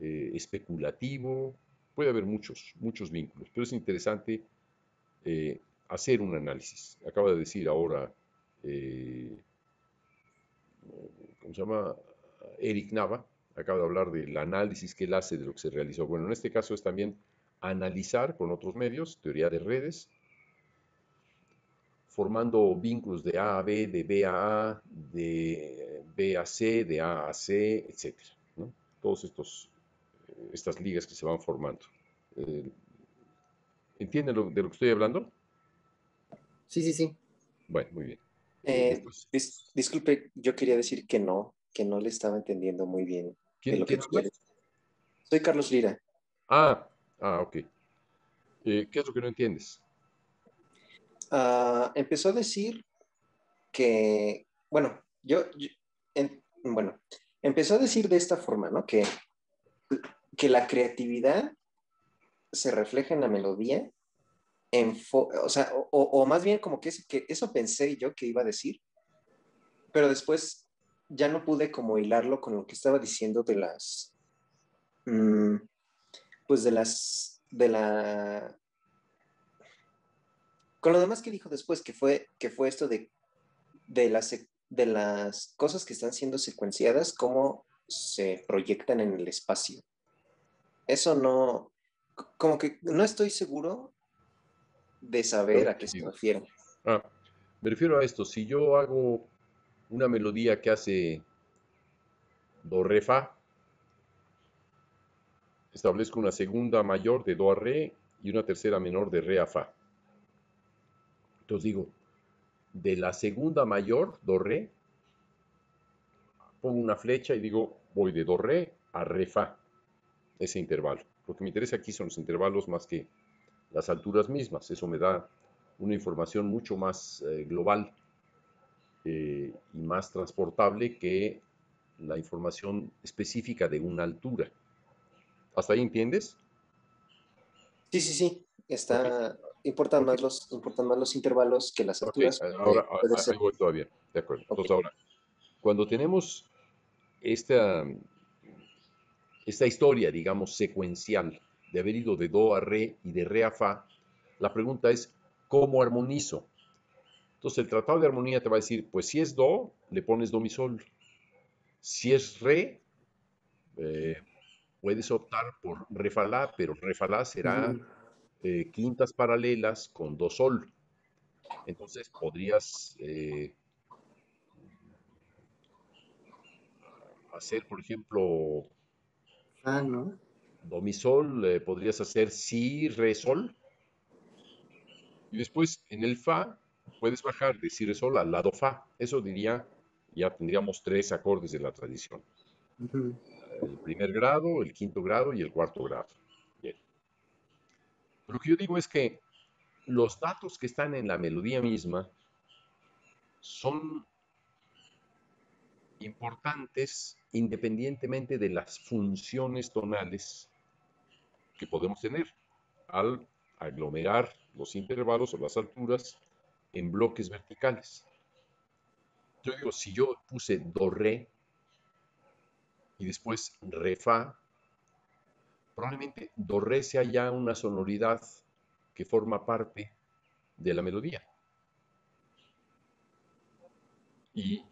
Speaker 1: eh, especulativo. Puede haber muchos, muchos vínculos, pero es interesante eh, hacer un análisis. Acaba de decir ahora, eh, ¿cómo se llama? Eric Nava, acaba de hablar del análisis que él hace de lo que se realizó. Bueno, en este caso es también analizar con otros medios, teoría de redes, formando vínculos de A a B, de B a A, de B a C, de A a C, etc. ¿no? Todos estos eh, estas ligas que se van formando. Eh, ¿Entienden de lo que estoy hablando?
Speaker 4: Sí, sí, sí.
Speaker 1: Bueno, muy bien.
Speaker 5: Eh, disculpe, yo quería decir que no, que no le estaba entendiendo muy bien
Speaker 1: ¿Quién,
Speaker 5: lo que
Speaker 1: quién hablas?
Speaker 5: Soy Carlos Lira.
Speaker 1: Ah, ah, ok. Eh, ¿qué es lo que no entiendes?
Speaker 5: Ah, empezó a decir que, bueno, yo, en- bueno, empezó a decir de esta forma, ¿no? Que, que la creatividad se refleja en la melodía, en o sea, o, más bien como que, que eso pensé yo que iba a decir, pero después ya no pude como hilarlo con lo que estaba diciendo de las, mm, pues de las, de la, con lo demás que dijo después, que fue, que fue esto de, de, las, de las cosas que están siendo secuenciadas, cómo se proyectan en el espacio. Eso no, como que no estoy seguro de saber a qué se refiere.
Speaker 1: Ah, me refiero a esto. Si yo hago una melodía que hace do, re, fa, establezco una segunda mayor de do a re y una tercera menor de re a fa. Entonces digo, de la segunda mayor, do, re, pongo una flecha y digo, voy de do, re a re, fa, ese intervalo. Lo que me interesa aquí son los intervalos más que las alturas mismas. Eso me da una información mucho más eh, global eh, y más transportable que la información específica de una altura. ¿Hasta ahí entiendes?
Speaker 5: Sí, sí, sí. Está, importan, más los, importan más los intervalos que las alturas.
Speaker 1: ahora ah,
Speaker 5: ser.
Speaker 1: voy todavía. De acuerdo. Entonces ahora, cuando tenemos esta, esta historia, digamos, secuencial de haber ido de do a re y de re a fa, la pregunta es, ¿cómo armonizo? Entonces el tratado de armonía te va a decir, pues si es do, le pones do mi sol. Si es re, eh, puedes optar por re fa la, pero re fa la será eh, quintas paralelas con do sol. Entonces podrías eh, hacer, por ejemplo,
Speaker 4: Ah, ¿no?
Speaker 1: do mi sol, eh, podrías hacer si, re, sol. Y después en el fa puedes bajar de si, re, sol al lado fa. Eso diría, ya tendríamos tres acordes de la tradición.
Speaker 4: Ujú.
Speaker 1: El primer grado, el quinto grado y el cuarto grado. Lo que yo digo es que los datos que están en la melodía misma son importantes independientemente de las funciones tonales que podemos tener al aglomerar los intervalos o las alturas en bloques verticales. Yo digo, si yo puse do, re y después re, fa, probablemente do, re sea ya una sonoridad que forma parte de la melodía. Y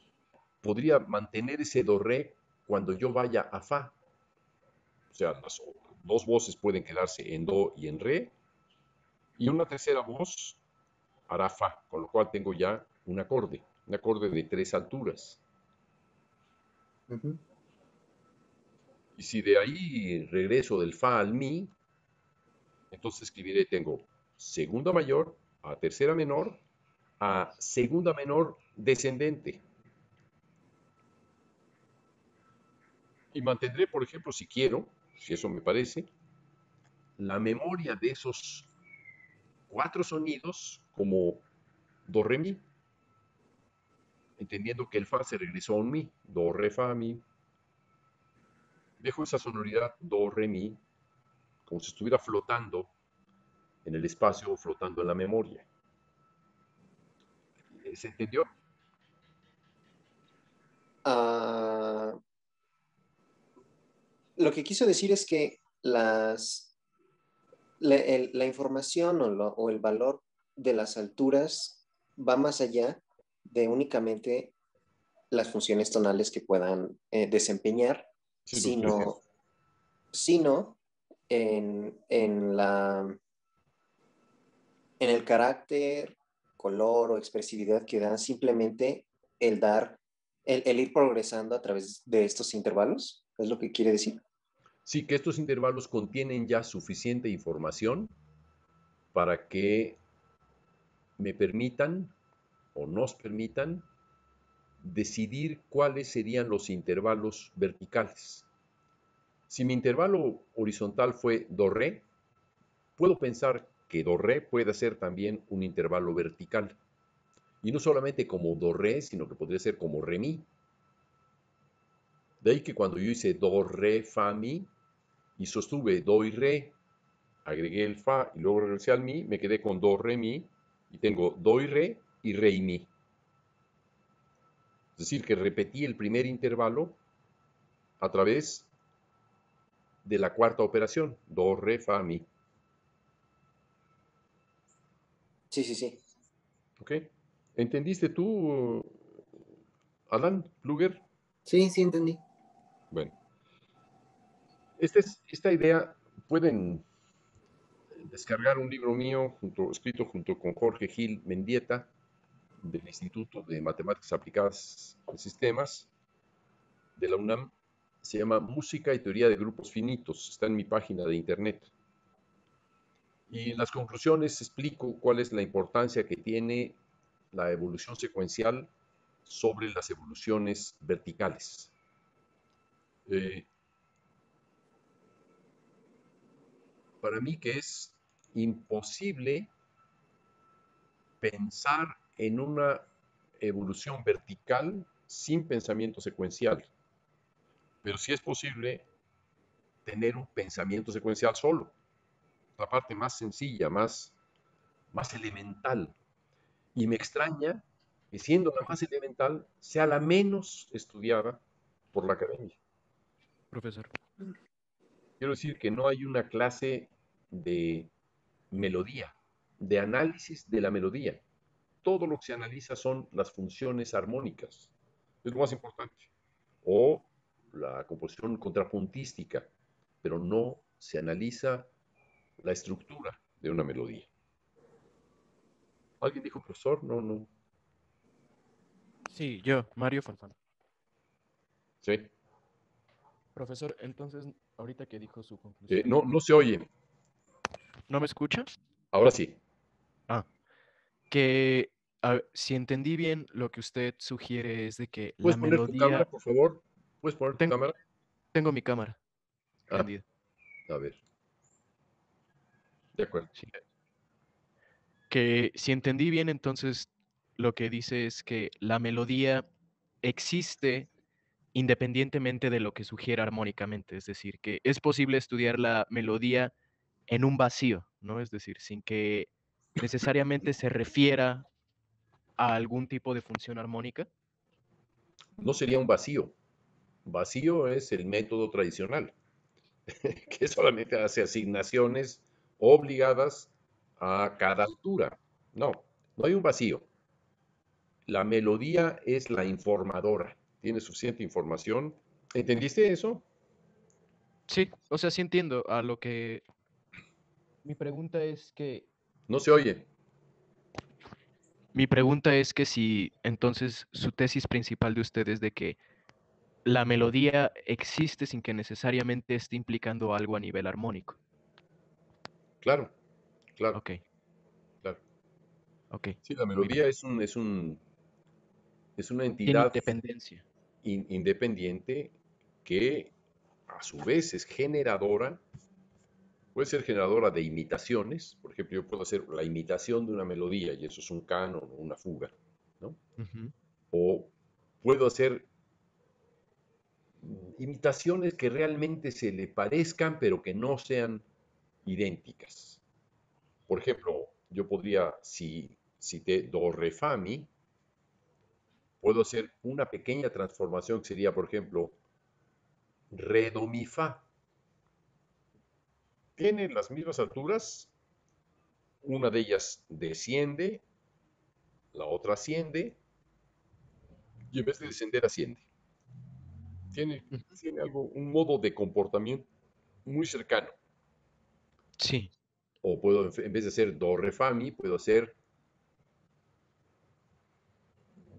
Speaker 1: podría mantener ese do, re cuando yo vaya a fa. O sea, las dos voces pueden quedarse en do y en re, y una tercera voz hará fa, con lo cual tengo ya un acorde, un acorde de tres alturas.
Speaker 4: Ujú.
Speaker 1: Y si de ahí regreso del fa al mi, entonces escribiré, tengo segunda mayor a tercera menor a segunda menor descendente. Y mantendré, por ejemplo, si quiero, si eso me parece, la memoria de esos cuatro sonidos como do, re, mi, entendiendo que el fa se regresó a un mi, do, re, fa, mi. Dejo esa sonoridad do, re, mi, como si estuviera flotando en el espacio o flotando en la memoria. ¿Se entendió?
Speaker 5: Ah, lo que quiso decir es que las, la, la información o el valor de las alturas va más allá de únicamente las funciones tonales que puedan eh, desempeñar,
Speaker 1: Sí,
Speaker 5: sino, sino en, en la, en el carácter, color o expresividad que dan simplemente el dar, el, el ir progresando a través de estos intervalos, es lo que quiere decir.
Speaker 1: Sí, que estos intervalos contienen ya suficiente información para que me permitan o nos permitan decidir cuáles serían los intervalos verticales. Si mi intervalo horizontal fue do-re, puedo pensar que do-re puede ser también un intervalo vertical. Y no solamente como do-re, sino que podría ser como re-mi. De ahí que cuando yo hice do-re-fa-mi y sostuve do y re, agregué el fa y luego regresé al mi, me quedé con do-re-mi y tengo do y re y re y mi. Es decir, que repetí el primer intervalo a través de la cuarta operación, do, re, fa, mi.
Speaker 5: Sí, sí, sí.
Speaker 1: ¿Ok? ¿Entendiste tú, Alan Pluger?
Speaker 4: Sí, sí, entendí.
Speaker 1: Bueno. Esta, es, esta idea pueden descargar un libro mío junto, escrito junto con Jorge Gil Mendieta del Instituto de Matemáticas Aplicadas en Sistemas de la UNAM. Se llama Música y Teoría de Grupos Finitos. Está en mi página de internet. Y en las conclusiones explico cuál es la importancia que tiene la evolución secuencial sobre las evoluciones verticales. Eh, para mí que es imposible pensar en una evolución vertical sin pensamiento secuencial. Pero sí es posible tener un pensamiento secuencial solo. La parte más sencilla, más, más elemental. Y me extraña que siendo la más elemental sea la menos estudiada por la academia.
Speaker 6: Profesor.
Speaker 1: Quiero decir que no hay una clase de melodía, de análisis de la melodía. Todo lo que se analiza son las funciones armónicas. Es lo más importante. O la composición contrapuntística, pero no se analiza la estructura de una melodía. ¿Alguien dijo profesor? No, no.
Speaker 6: Sí, yo, Mario Fonfano.
Speaker 1: Sí.
Speaker 6: Profesor, entonces, ahorita que dijo su conclusión.
Speaker 1: Eh, no, no se oye.
Speaker 6: ¿No me escucha?
Speaker 1: Ahora sí.
Speaker 6: Ah, que a- si entendí bien, lo que usted sugiere es de que la
Speaker 1: ¿Puedes poner tu cámara,
Speaker 6: melodía...
Speaker 1: por favor? ¿Puedes poner tu
Speaker 6: Tengo-
Speaker 1: cámara?
Speaker 6: Tengo mi cámara
Speaker 1: Ah, a ver. De acuerdo.
Speaker 6: Sí. Que si entendí bien, entonces lo que dice es que la melodía existe independientemente de lo que sugiera armónicamente. Es decir, que es posible estudiar la melodía en un vacío, ¿no? Es decir, sin que necesariamente se refiera a algún tipo de función armónica.
Speaker 1: No sería un vacío. Vacío es el método tradicional, que solamente hace asignaciones obligadas a cada altura. No, no hay un vacío. La melodía es la informadora. Tiene suficiente información. ¿Entendiste eso?
Speaker 6: Sí, o sea, sí entiendo a lo que... Mi pregunta es que
Speaker 1: No se oye.
Speaker 6: Mi pregunta es que si entonces su tesis principal de usted es de que la melodía existe sin que necesariamente esté implicando algo a nivel armónico.
Speaker 1: Claro, claro,
Speaker 6: Ok,
Speaker 1: claro.
Speaker 6: ok.
Speaker 1: Sí, la melodía es un, es un, es una entidad
Speaker 6: independencia.
Speaker 1: in- independiente que a su vez es generadora, puede ser generadora de imitaciones, por ejemplo, yo puedo hacer la imitación de una melodía y eso es un canon o una fuga, ¿no? O puedo hacer imitaciones que realmente se le parezcan pero que no sean idénticas. Por ejemplo, yo podría, si cité do, re, fa, mi, puedo hacer una pequeña transformación que sería, por ejemplo, re, do, mi, fa. Tienen las mismas alturas, una de ellas desciende, la otra asciende, y en vez de descender asciende. Tiene, tiene algo, un modo de comportamiento muy cercano.
Speaker 6: Sí,
Speaker 1: O puedo, en vez de hacer do, re, fa, mi, puedo hacer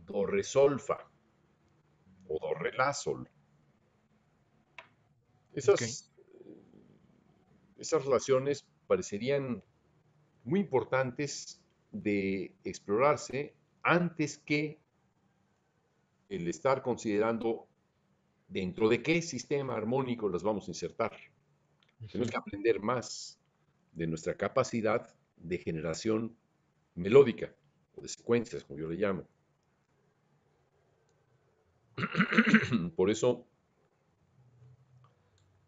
Speaker 1: do, re, sol, fa. O do, re, la, sol. Esas, eh, esas relaciones parecerían muy importantes de explorarse antes que el estar considerando dentro de qué sistema armónico las vamos a insertar. Tenemos que aprender más de nuestra capacidad de generación melódica o de secuencias, como yo le llamo. Por eso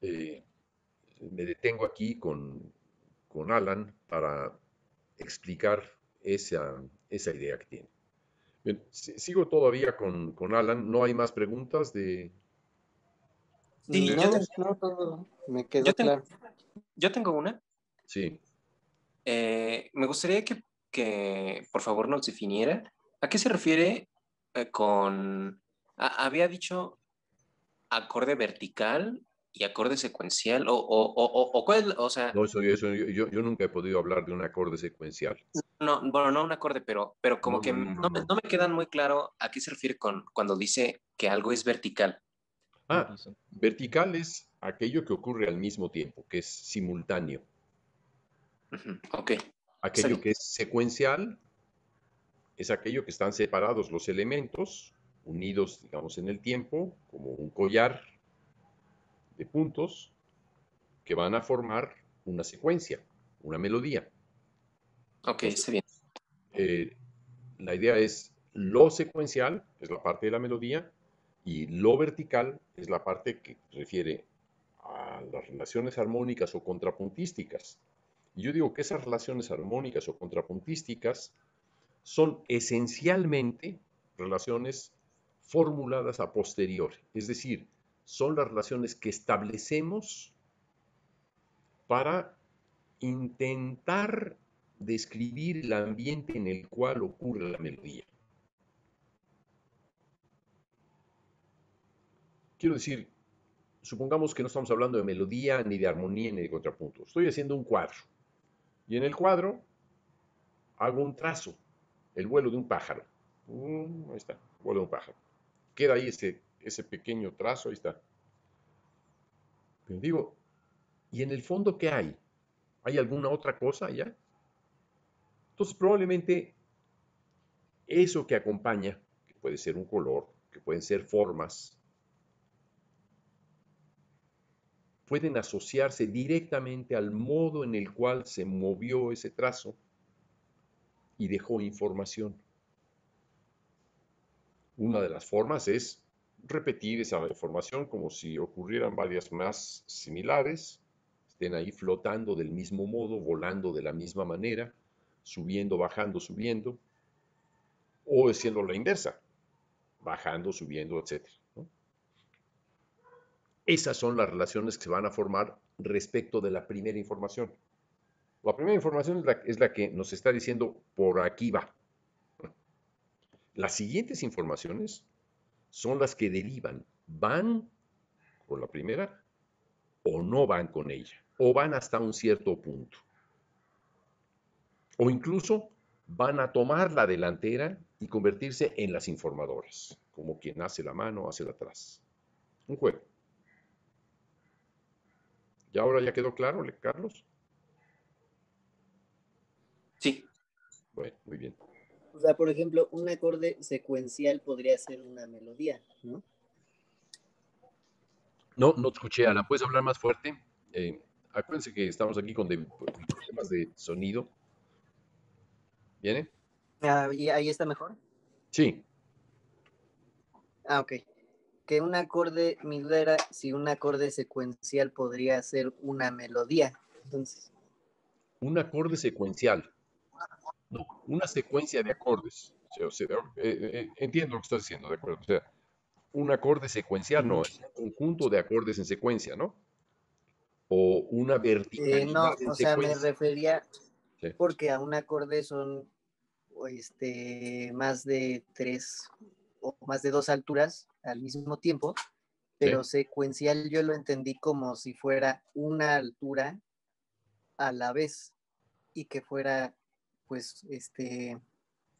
Speaker 1: eh, me detengo aquí con, Alan para explicar esa, esa idea que tiene. Bien, sigo todavía con, Alan. ¿No hay más preguntas de...?
Speaker 5: Sí, yo, tengo, me quedó claro.
Speaker 7: yo tengo una.
Speaker 1: Sí.
Speaker 7: Eh, me gustaría que, por favor nos definiera a qué se refiere eh, con... había dicho acorde vertical y acorde secuencial o, o, cuál, o sea...
Speaker 1: No, eso, yo, nunca he podido hablar de un acorde secuencial.
Speaker 7: No, bueno, no un acorde, pero, pero como que no, me, no, me, quedan muy claro a qué se refiere con cuando dice que algo es vertical.
Speaker 1: Ah, vertical es aquello que ocurre al mismo tiempo, que es simultáneo.
Speaker 7: Ok.
Speaker 1: Aquello que es secuencial es aquello que están separados los elementos, unidos, digamos, en el tiempo, como un collar de puntos que van a formar una secuencia, una melodía.
Speaker 7: Ok, está bien.
Speaker 1: Eh, la idea es lo secuencial, es la parte de la melodía, y lo vertical es la parte que refiere a las relaciones armónicas o contrapuntísticas. Y yo digo que esas relaciones armónicas o contrapuntísticas son esencialmente relaciones formuladas a posteriori, es decir, son las relaciones que establecemos para intentar describir el ambiente en el cual ocurre la melodía. Quiero decir, supongamos que no estamos hablando de melodía, ni de armonía, ni de contrapunto. Estoy haciendo un cuadro. Y en el cuadro hago un trazo, el vuelo de un pájaro. Mm, ahí está, el vuelo de un pájaro. Queda ahí ese, ese pequeño trazo, ahí está. Pero digo, ¿y en el fondo qué hay? ¿Hay alguna otra cosa allá? Entonces probablemente eso que acompaña, que puede ser un color, que pueden ser formas, pueden asociarse directamente al modo en el cual se movió ese trazo y dejó información. Una de las formas es repetir esa información como si ocurrieran varias más similares, estén ahí flotando del mismo modo, volando de la misma manera, subiendo, bajando, subiendo, o siendo la inversa, bajando, subiendo, etc. Esas son las relaciones que se van a formar respecto de la primera información. La primera información es la, que nos está diciendo por aquí va. Las siguientes informaciones son las que derivan, van con la primera o no van con ella, o van hasta un cierto punto. O incluso van a tomar la delantera y convertirse en las informadoras, como quien hace la mano hace la atrás. Un juego. ¿Y ahora ya quedó claro, Carlos?
Speaker 7: Sí.
Speaker 1: Bueno, muy bien.
Speaker 4: O sea, por ejemplo, un acorde secuencial podría ser una melodía, ¿no?
Speaker 1: No, no te escuché, Ana. ¿Puedes hablar más fuerte? Eh, acuérdense que estamos aquí con problemas de sonido. ¿Viene?
Speaker 4: Ah, ¿Y ahí está mejor?
Speaker 1: Sí.
Speaker 4: Ah, ok que un acorde, mi duda si un acorde secuencial podría ser una melodía. Entonces.
Speaker 1: Un acorde secuencial. No, una secuencia de acordes. Eh, eh, entiendo lo que estás diciendo, de acuerdo. O sea, un acorde secuencial no, es un conjunto de acordes en secuencia, ¿no? O una verticalidad.
Speaker 4: Eh, no, o sea, me refería porque a un acorde son este, más de tres o más de dos alturas al mismo tiempo, pero secuencial yo lo entendí como si fuera una altura a la vez y que fuera, pues, este,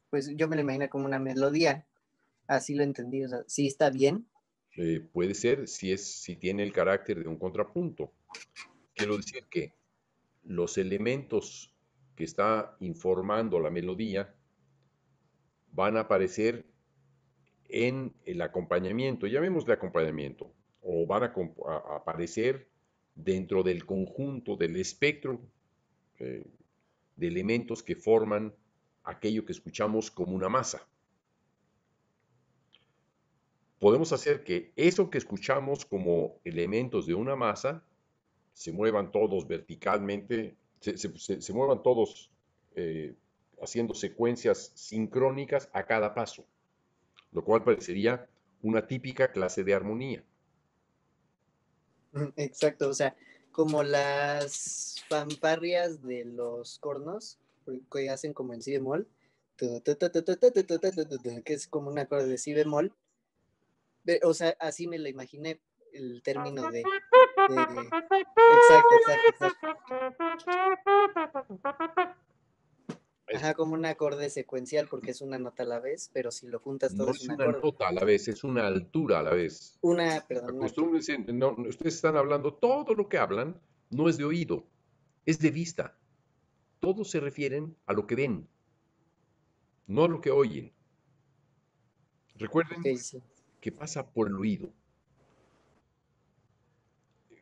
Speaker 4: pues yo me lo imagino como una melodía. Así lo entendí, o sea, ¿sí está bien?
Speaker 1: Eh, puede ser si, es, si tiene el carácter de un contrapunto. Quiero decir que los elementos que está informando la melodía van a aparecer en el acompañamiento, llamémosle acompañamiento, o van a, aparecer dentro del conjunto del espectro eh, de elementos que forman aquello que escuchamos como una masa. Podemos hacer que eso que escuchamos como elementos de una masa se muevan todos verticalmente, se, muevan todos eh, haciendo secuencias sincrónicas a cada paso, lo cual parecería una típica clase de armonía.
Speaker 4: Exacto, o sea, como las fanfarrias de los cornos que hacen como en si bemol, que es como un acorde de si bemol. O sea, así me lo imaginé el término de, Exacto, exacto, exacto. Ajá, como un acorde secuencial porque es una nota a la vez, pero si lo juntas todo
Speaker 1: no
Speaker 4: es,
Speaker 1: una nota a la vez, es una altura a la vez.
Speaker 4: Una, perdón.
Speaker 1: no, ustedes están hablando, todo lo que hablan no es de oído, es de vista. Todos se refieren a lo que ven, no a lo que oyen. Recuerden que pasa por el oído.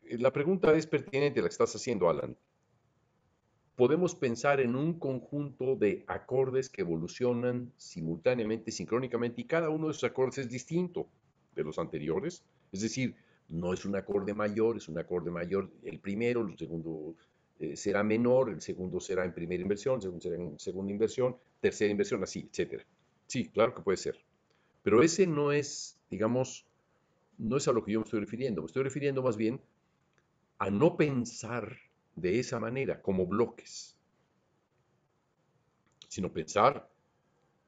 Speaker 1: La pregunta es pertinente la que estás haciendo, Alan podemos pensar en un conjunto de acordes que evolucionan simultáneamente, sincrónicamente, y cada uno de esos acordes es distinto de los anteriores. Es decir, no es un acorde mayor, es un acorde mayor el primero, el segundo eh, será menor, el segundo será en primera inversión, el segundo será en segunda inversión, tercera inversión, así, etc. Sí, claro que puede ser. Pero ese no es, digamos, no es a lo que yo me estoy refiriendo. Me estoy refiriendo más bien a no pensar de esa manera, como bloques, sino pensar,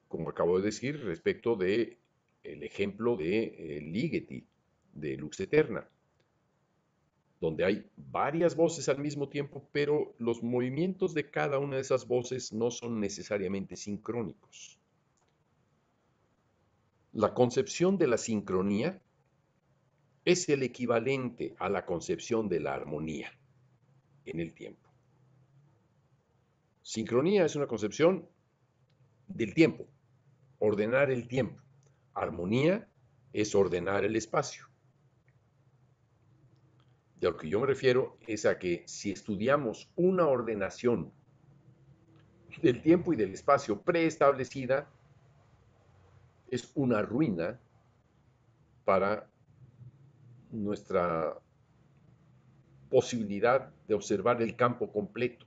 Speaker 1: como acabo de decir, respecto de ejemplo de eh, Ligeti, de Lux Eterna, donde hay varias voces al mismo tiempo, pero los movimientos de cada una de esas voces no son necesariamente sincrónicos. La concepción de la sincronía es el equivalente a la concepción de la armonía en el tiempo. Sincronía es una concepción del tiempo, ordenar el tiempo. Armonía es ordenar el espacio. De lo que yo me refiero es a que si estudiamos una ordenación del tiempo y del espacio preestablecida, es una ruina para nuestra posibilidad de observar el campo completo.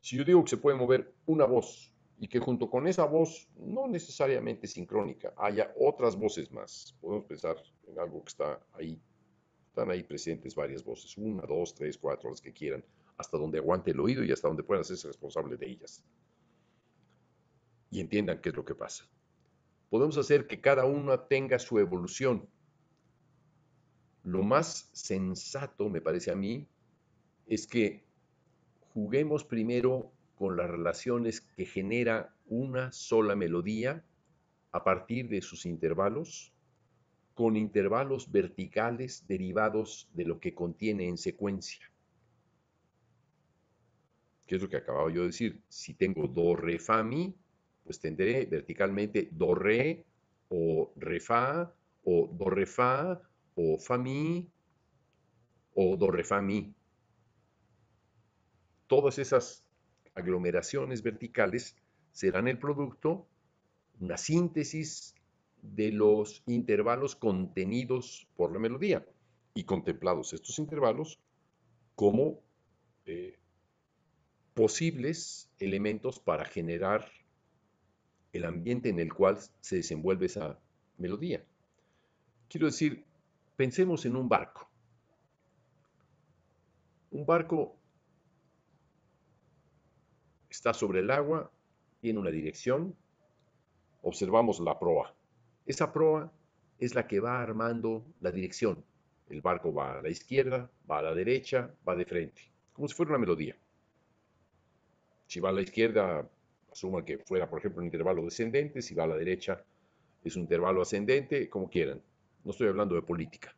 Speaker 1: Si yo digo que se puede mover una voz y que junto con esa voz, no necesariamente sincrónica, haya otras voces más, podemos pensar en algo que está ahí, están ahí presentes varias voces, una, dos, tres, cuatro, las que quieran, hasta donde aguante el oído y hasta donde puedan hacerse responsable de ellas. Y entiendan qué es lo que pasa. Podemos hacer que cada una tenga su evolución lo más sensato, me parece a mí, es que juguemos primero con las relaciones que genera una sola melodía a partir de sus intervalos, con intervalos verticales derivados de lo que contiene en secuencia. ¿Qué es lo que acababa yo de decir? Si tengo do, re, fa, mi, pues tendré verticalmente do, re, o re, fa, o do, re, fa, o fa mi o do re fa mi. Todas esas aglomeraciones verticales serán el producto, una síntesis de los intervalos contenidos por la melodía y contemplados estos intervalos como eh, posibles elementos para generar el ambiente en el cual se desenvuelve esa melodía. Quiero decir, Pensemos en un barco. Un barco está sobre el agua, tiene una dirección, observamos la proa. Esa proa es la que va armando la dirección. El barco va a la izquierda, va a la derecha, va de frente, como si fuera una melodía. Si va a la izquierda, asuma que fuera, por ejemplo, un intervalo descendente, si va a la derecha, es un intervalo ascendente, como quieran. No estoy hablando de política,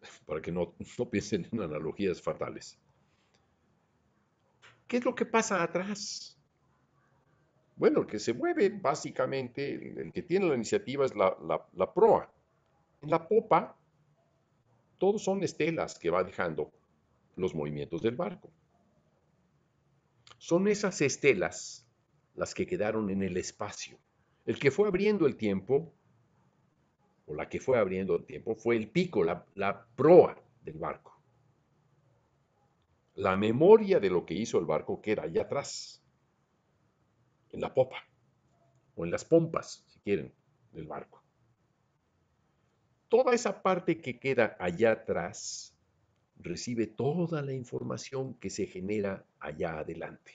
Speaker 1: para que no, no piensen en analogías fatales. ¿Qué es lo que pasa atrás? Bueno, el que se mueve básicamente, el, que tiene la iniciativa es la, la- la proa. En la popa, todos son estelas que va dejando los movimientos del barco. Son esas estelas las que quedaron en el espacio. El que fue abriendo el tiempo, o la que fue abriendo el tiempo, fue el pico, la, la proa del barco. La memoria de lo que hizo el barco queda allá atrás, en la popa, o en las pompas, si quieren, del barco. Toda esa parte que queda allá atrás recibe toda la información que se genera allá adelante.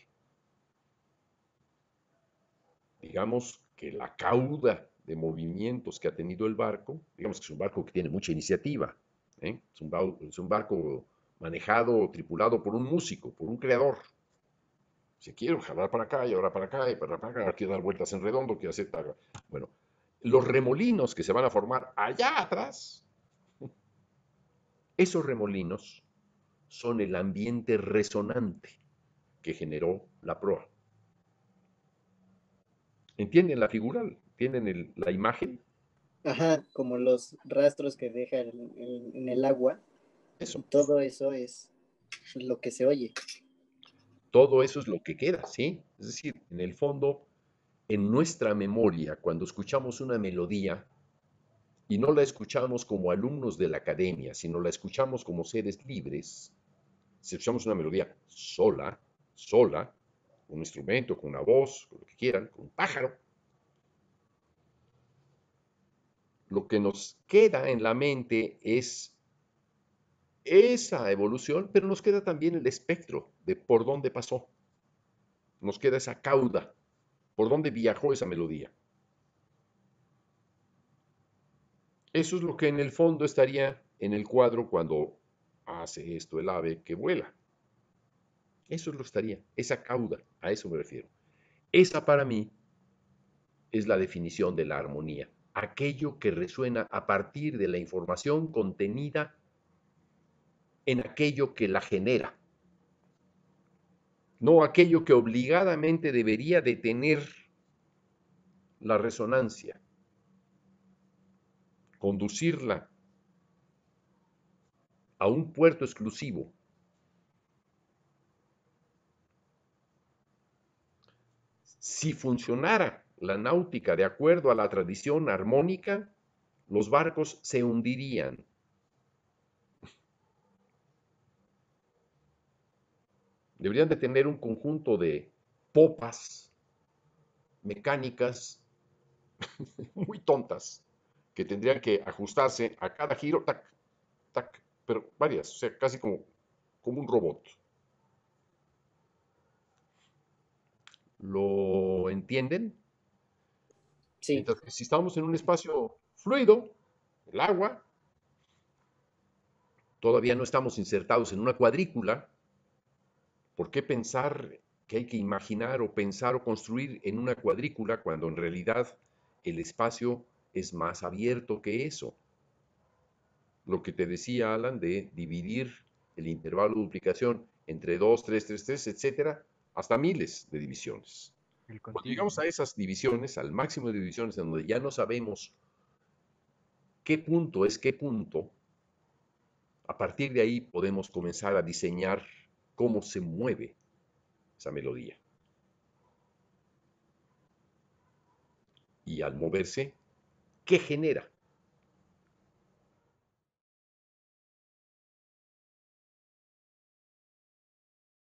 Speaker 1: Digamos que la cauda de movimientos que ha tenido el barco, digamos que es un barco que tiene mucha iniciativa, ¿eh? es, un, barco manejado o tripulado por un músico, por un creador. Si quiero jalar para acá y ahora para acá y para acá, quiero dar vueltas en redondo, quiero hacer... tal- Bueno, los remolinos que se van a formar allá atrás, esos remolinos son el ambiente resonante que generó la proa. ¿Entienden la figura? ¿Entienden el- la imagen?
Speaker 4: Ajá, como los rastros que deja el- el- en el agua.
Speaker 1: Eso.
Speaker 4: Todo eso es lo que se oye.
Speaker 1: Todo eso es lo que queda, ¿sí? Es decir, en el fondo, en nuestra memoria, cuando escuchamos una melodía, y no la escuchamos como alumnos de la academia, sino la escuchamos como seres libres, si escuchamos una melodía sola, sola, con un instrumento, con una voz, con lo que quieran, con un pájaro, lo que nos queda en la mente es esa evolución, pero nos queda también el espectro de por dónde pasó. Nos queda esa cauda, por dónde viajó esa melodía. Eso es lo que en el fondo estaría en el cuadro cuando hace esto el ave que vuela. Eso es lo que estaría, esa cauda, a eso me refiero. Esa para mí es la definición de la armonía, aquello que resuena a partir de la información contenida en aquello que la genera, no aquello que obligadamente debería de tener la resonancia, conducirla a un puerto exclusivo. Si funcionara la náutica de acuerdo a la tradición armónica, los barcos se hundirían. Deberían de tener un conjunto de popas mecánicas muy tontas que tendrían que ajustarse a cada giro, tac, tac, pero varias, o sea, casi como, como un robot. ¿Lo entienden?
Speaker 4: Sí,
Speaker 1: que si estamos en un espacio fluido, el agua, todavía no estamos insertados en una cuadrícula, ¿por qué pensar que hay que imaginar o pensar o construir en una cuadrícula cuando en realidad el espacio es más abierto que eso? Lo que te decía Alan de dividir el intervalo de duplicación entre 2, 3, 3, 3, etcétera, hasta miles de divisiones. Cuando llegamos a esas divisiones, al máximo de divisiones, en donde ya no sabemos qué punto es qué punto, a partir de ahí podemos comenzar a diseñar cómo se mueve esa melodía. Y al moverse, ¿qué genera?